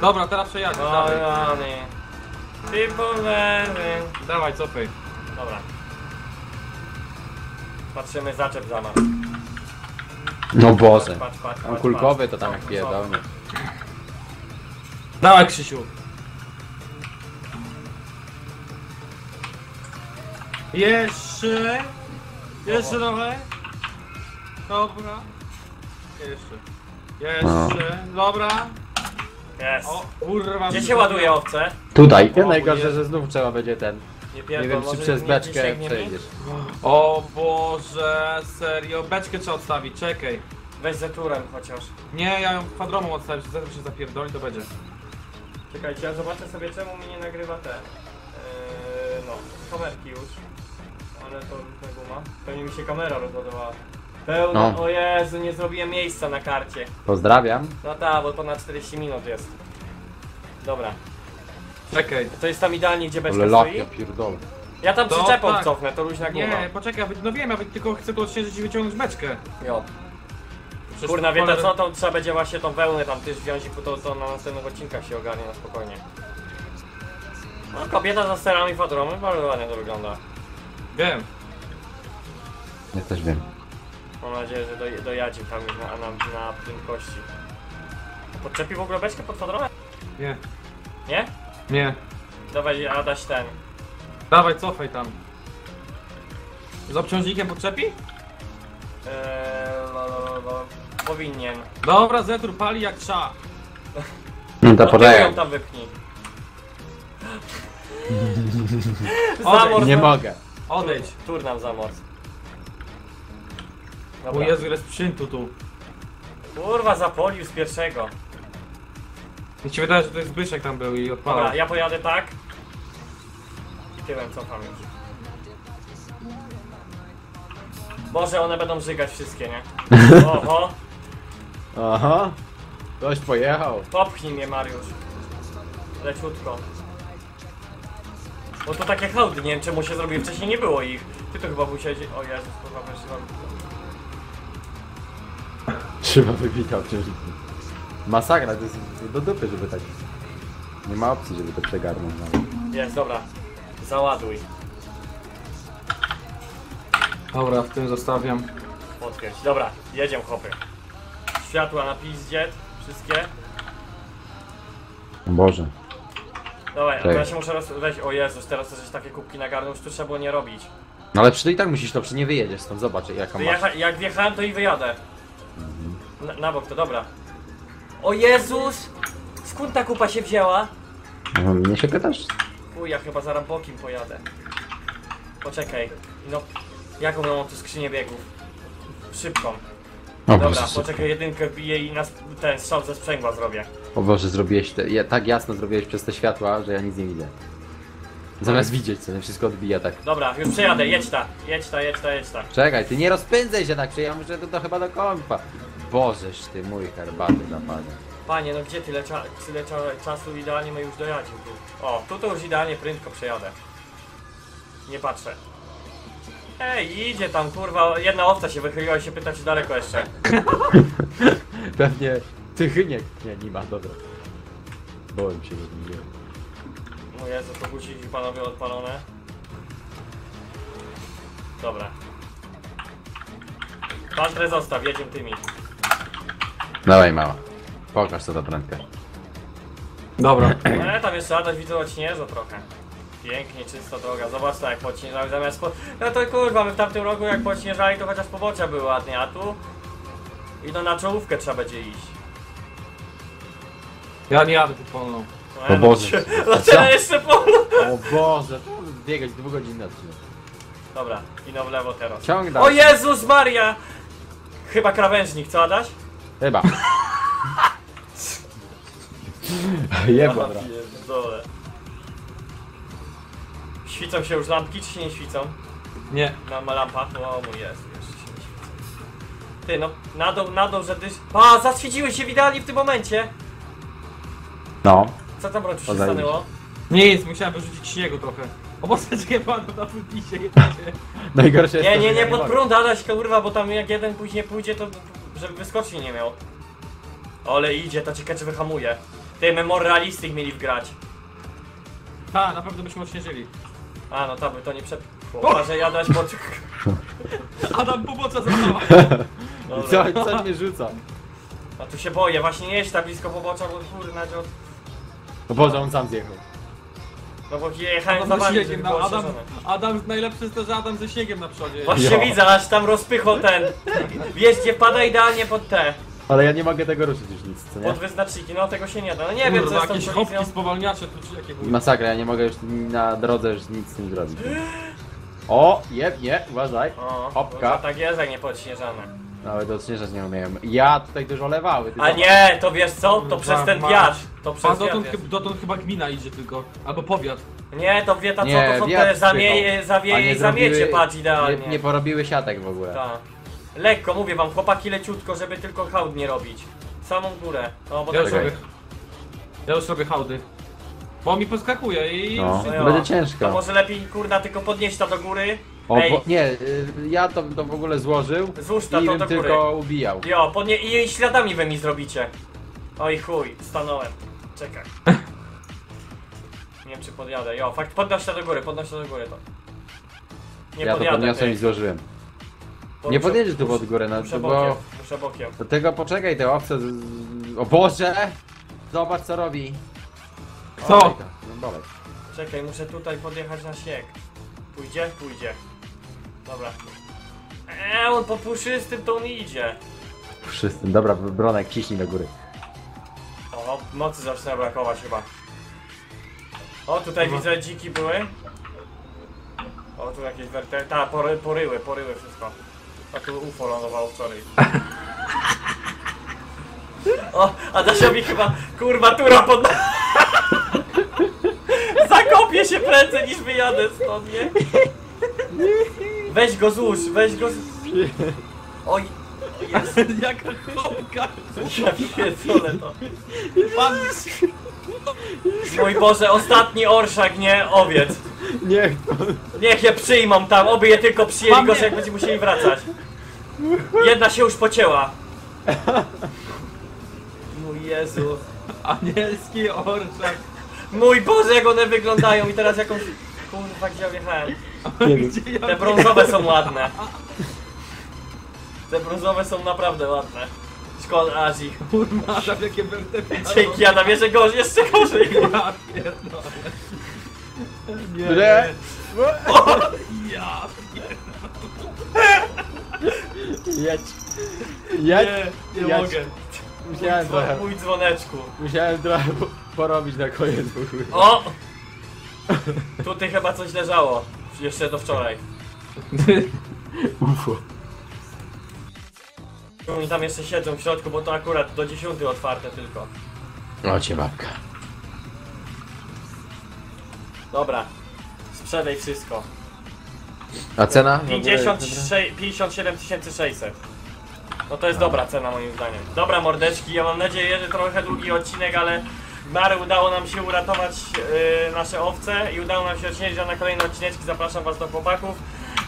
Dobra, teraz przejadziesz, dawaj. pardon. People living. Dawaj, cofaj. Dobra. Patrzymy, zaczep za nas. No Boże. Patrz, patrz, Tam patrz, kulkowy patrz. to tam jak Co, co? pierdolnie. Dawaj, Krzysiu. Jeszcze. Jeszcze trochę. Dobra. Jeszcze. Jeszcze. Dobra. Jest. O, kurwa. Gdzie się ładuje owce? Tutaj. O, Najgorsze, że znów trzeba będzie ten. Nie, Nie pierdol, wiem, czy może przez nie beczkę mi? przejdziesz. O Boże, serio. Beczkę trzeba odstawić, czekaj. Weź ze turem chociaż. Nie, ja ją kwadromą odstawić, zaraz się zapierdoli, to będzie. Czekajcie, ja zobaczę sobie czemu mi nie nagrywa te. Yy, no, kamerki już. Ale to różna guma. Pewnie mi się kamera rozładowała. Pełno, No. o Jezu, nie zrobiłem miejsca na karcie. Pozdrawiam. No tak, bo ponad 40 minut jest. Dobra, Czekaj. to jest tam idealnie, gdzie beczka Ale stoi? ja pierdolę. Ja tam To przyczepą tak. cofnę, to luźna guma. Nie, poczekaj, ja wy- no wiem, ja wy- tylko chcę to odśnieżyć i wyciągnąć beczkę. Jo. Przecież Kurna, wiecie cholera- co, to trzeba będzie właśnie tą wełnę tam też wziąć i to, to na następnych odcinkach się ogarnie na spokojnie. No, kobieta za sterami fadromy, bardzo ładnie to wygląda. Wiem. Ja też wiem. Mam nadzieję, że do, dojadził tam już na, na, na prędkości. Podczepi w ogóle beczkę pod fadromę? Nie. Nie? Nie. Dawaj, Adaś ten. Dawaj, cofaj tam. Z obciążnikiem podczepi? Eee, lo, lo, lo, lo. Powinien. Dobra, Zetur pali jak trza. No to No, poczekaj. tam wypchnij. Nie mogę. Odejdź. Tur nam zamor. O Dobra. Jezu, ile sprzętu tu. Kurwa, zapolił z pierwszego. Mi się wydaje, że to jest Zbyszek tam był i odpalał. Dobra, ja pojadę tak. I tyłem cofam już. Boże, one będą żygać wszystkie, nie? Oho, Aha. Ktoś pojechał. popchnij mnie Mariusz. Leciutko. Bo to takie hałdy, nie wiem czemu się zrobił, wcześniej nie było ich. Ty to chyba musiałeś... O Jezus, kurwa, wyszłam. Trzeba wybitał przecież. Masakra, to jest do dupy, żeby tak... Nie ma opcji, żeby to przegarnąć nawet. Jest, dobra. Załaduj. Dobra, w tym zostawiam. Podkręć. Dobra, jedziemy chłopy. Światła na pizdzie, wszystkie. O Boże. Dawaj, a Czekaj. ja się muszę roz... weź, o Jezus, teraz też takie kubki nagarnął, już tu trzeba było nie robić. No ale czy ty i tak musisz to, przy nie wyjedziesz stąd, zobacz jaką masz. Wyjecha... Jak wjechałem, to i wyjadę. Na, na bok, to dobra. O Jezus! Skąd ta kupa się wzięła? No, mnie się pytasz? Uj, ja chyba zaraz bokiem pojadę. Poczekaj, no... Jaką ja mam tu skrzynię biegów? Szybką. O Dobra, Boże, poczekaj, jedynkę wbiję i nas ten strzał ze sprzęgła zrobię. o Boże, zrobiłeś te, ja, tak jasno zrobiłeś przez te światła, że ja nic nie widzę. Zamiast widzieć, co nie wszystko odbija tak. Dobra, już przejadę, jedź ta, jedź ta, jedź ta, jedź ta. Czekaj, ty nie rozpędzaj się tak, że ja muszę to, to chyba do kompa. Bożeż ty mój herbaty napadł. Panie, no gdzie tyle, cza tyle cza czasu idealnie my już dojadził tu. O, tu to już idealnie prędko przejadę. Nie patrzę. Ej, idzie tam, kurwa, jedna owca się wychyliła i się pyta, czy daleko jeszcze. Pewnie tychyniek. Nie, nie ma, dobra. Bołem się, że nie O Jezu, to guziki panowie odpalone. Dobra. Pantrę zostaw, jedziemy tymi. Dawaj mała. Pokaż co to prędkość. Dobra. Ale tam jeszcze Adaś widzę odśnieżo trochę. Pięknie, czysta droga. Zobacz to jak podśnieżali zamiast po... No to kurwa, my w tamtym roku jak podśnieżali to chociaż pobocia były ładnie, a tu... I no na czołówkę trzeba będzie iść. Ja nie jadę tu polną. No, O Boże. No tyle jeszcze po... O Boże, to biegać dwugodzinny odcinek. Dobra, i no w lewo teraz. Ciąg O. Jezus Maria! Chyba krawężnik, co Adaś? Chyba. Jebła, Aha, pierdolę. Świcą się już lampki, czy się nie świcą? Nie. Na ma lampa? No mój jest, jeszcze się nie świecą. Ty no, na dół, na dół, że dysz... A, zaświeciły się idealnie w tym momencie! No. Co tam Roczu się Podaj mi. stanęło? Nic, musiałem wyrzucić śniegu trochę. O Boże, czekaj panu na wypisie jedziecie. Najgorsze jest Nie, to, nie, że nie, pod prąd, Adaś, kurwa, bo tam jak jeden później pójdzie, to żeby wyskoczni nie miał. Ale idzie, to ciekawe czy wyhamuje. Ty, Memor Realistic mieli wgrać. Tak, na pewno byśmy odśnieżyli. A, no to by to nie przed... Chyba, że jadać pod... Adam pobocza została. Co, co mnie rzuca? A tu się boję, właśnie nie jest tak blisko pobocza, bo kurna, to... O Boże, on sam zjechał. No bo jechałem Adam za ze wami, żeby śniegiem, na, było Adam, ostrzeżone. Adam najlepsze jest to, że Adam ze śniegiem na przodzie. Właśnie widzę, aż tam rozpychał ten. Wiesz, gdzie pada idealnie pod te. Ale ja nie mogę tego ruszyć już nic, co nie? Pod wyznaczniki, no tego się nie da. No nie wiem, co Kurwa, jest jakieś tą hopki, policją. spowalniacze tu czy jakie były. Masakra, ja nie mogę już na drodze już nic z tym zrobić. O, jeb, nie, uważaj. O, Hopka. tak jest, jak nie podśnieżane. Nawet odśnieżać nie umiem. Ja tutaj dużo lewały. ty A zobacz. nie, to wiesz co? To Kurwa, przez ten wiatr. To A przez wiatr dotąd, jest. chyb- dotąd chyba gmina idzie tylko. Albo powiat. Nie, to wieta co, Nie, to są wiatr te zamieje, spychał. A zawieje nie i zamiecie, zrobiły- patrz Nie, idealnie. nie porobiły siatek w ogóle. Tak. Lekko, mówię wam, chłopaki leciutko, żeby tylko hałd nie robić. Samą górę. No bo Ja już tak robię. Ja już robię hałdy. Bo mi poskakuje i No. już No Będzie ciężko. To może lepiej kurna tylko podnieść ta do góry. O, Ej, bo, nie, y, ja to, to w ogóle złożył złóż ta i to bym do góry. tylko ubijał. Jo, podnie i śladami wy mi zrobicie. Oj chuj, stanąłem. Czekaj. Nie wiem czy podjadę. Jo, fakt, podnoś to do góry, podnoś to do góry to. Nie ja to podjadę. podniosłem ty. i złożyłem. Bo Nie muszę- podjedziesz tu muszę- pod górę, no Muszę to bokiem, bo... muszę bokiem. Do tego poczekaj, te owce... z- O Boże! Zobacz co robi. Kto? O, No bolek. Czekaj, muszę tutaj podjechać na śnieg. Pójdzie? Pójdzie. Dobra. Eee, on po puszystym to on idzie. Wszyscy, dobra, Bronek, ciśnij do góry. O, mocy zaczyna brakować chyba. O, tutaj widzę dziki były. O, tu jakieś werte... Ta, pory, poryły, poryły wszystko. A tu UFO lądowało wczoraj. O, Adasiowi chyba, kurwa, tura pod... Zakopię się prędzej niż wyjadę stąd, nie? Weź go złóż, weź go z... Oj, jest, Jaka chłopka! ja pierdolę to. Pan... Mój Boże, ostatni orszak, nie owiec. Niech Niech je przyjmą tam, oby je tylko przyjęli gorzej, nie. jak będziemy musieli wracać. Jedna się już pocięła. Mój Jezu. Anielski orszak. Mój Boże, jak one wyglądają i teraz jakąś... Kurwa, gdzie ja wjechałem? Gdzie ja Te brązowe są ładne. Te brązowe są naprawdę ładne. Szkoda Azji. Kurwa, tam jakie wertepy. Dzięki Adam, jeszcze gorzej, jeszcze gorzej. Ja pierdolę. Nie, Bre. Ja Jedź. nie, Jedź. nie Ja mogę. Musiałem trochę, Mój dzwoneczku. musiałem trochę po- porobić na koniec. O! Tutaj chyba coś leżało. Jeszcze do wczoraj. UFO. Oni tam jeszcze siedzą w środku, bo to akurat do 10 otwarte tylko. O cię babka. Dobra. Sprzedaj wszystko. A cena? w ogóle 56 57 600. No to jest dobra cena moim zdaniem. Dobra mordeczki, ja mam nadzieję, że trochę długi odcinek, ale w miarę udało nam się uratować yy, nasze owce i udało nam się odśnieżyć na kolejne odcineczki. Zapraszam was do chłopaków.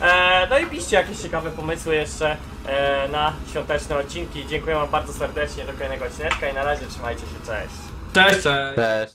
E, no i piszcie jakieś ciekawe pomysły jeszcze e, na świąteczne odcinki. Dziękuję wam bardzo serdecznie do kolejnego odcineczka i na razie trzymajcie się, cześć. Cześć, cześć. Cześć.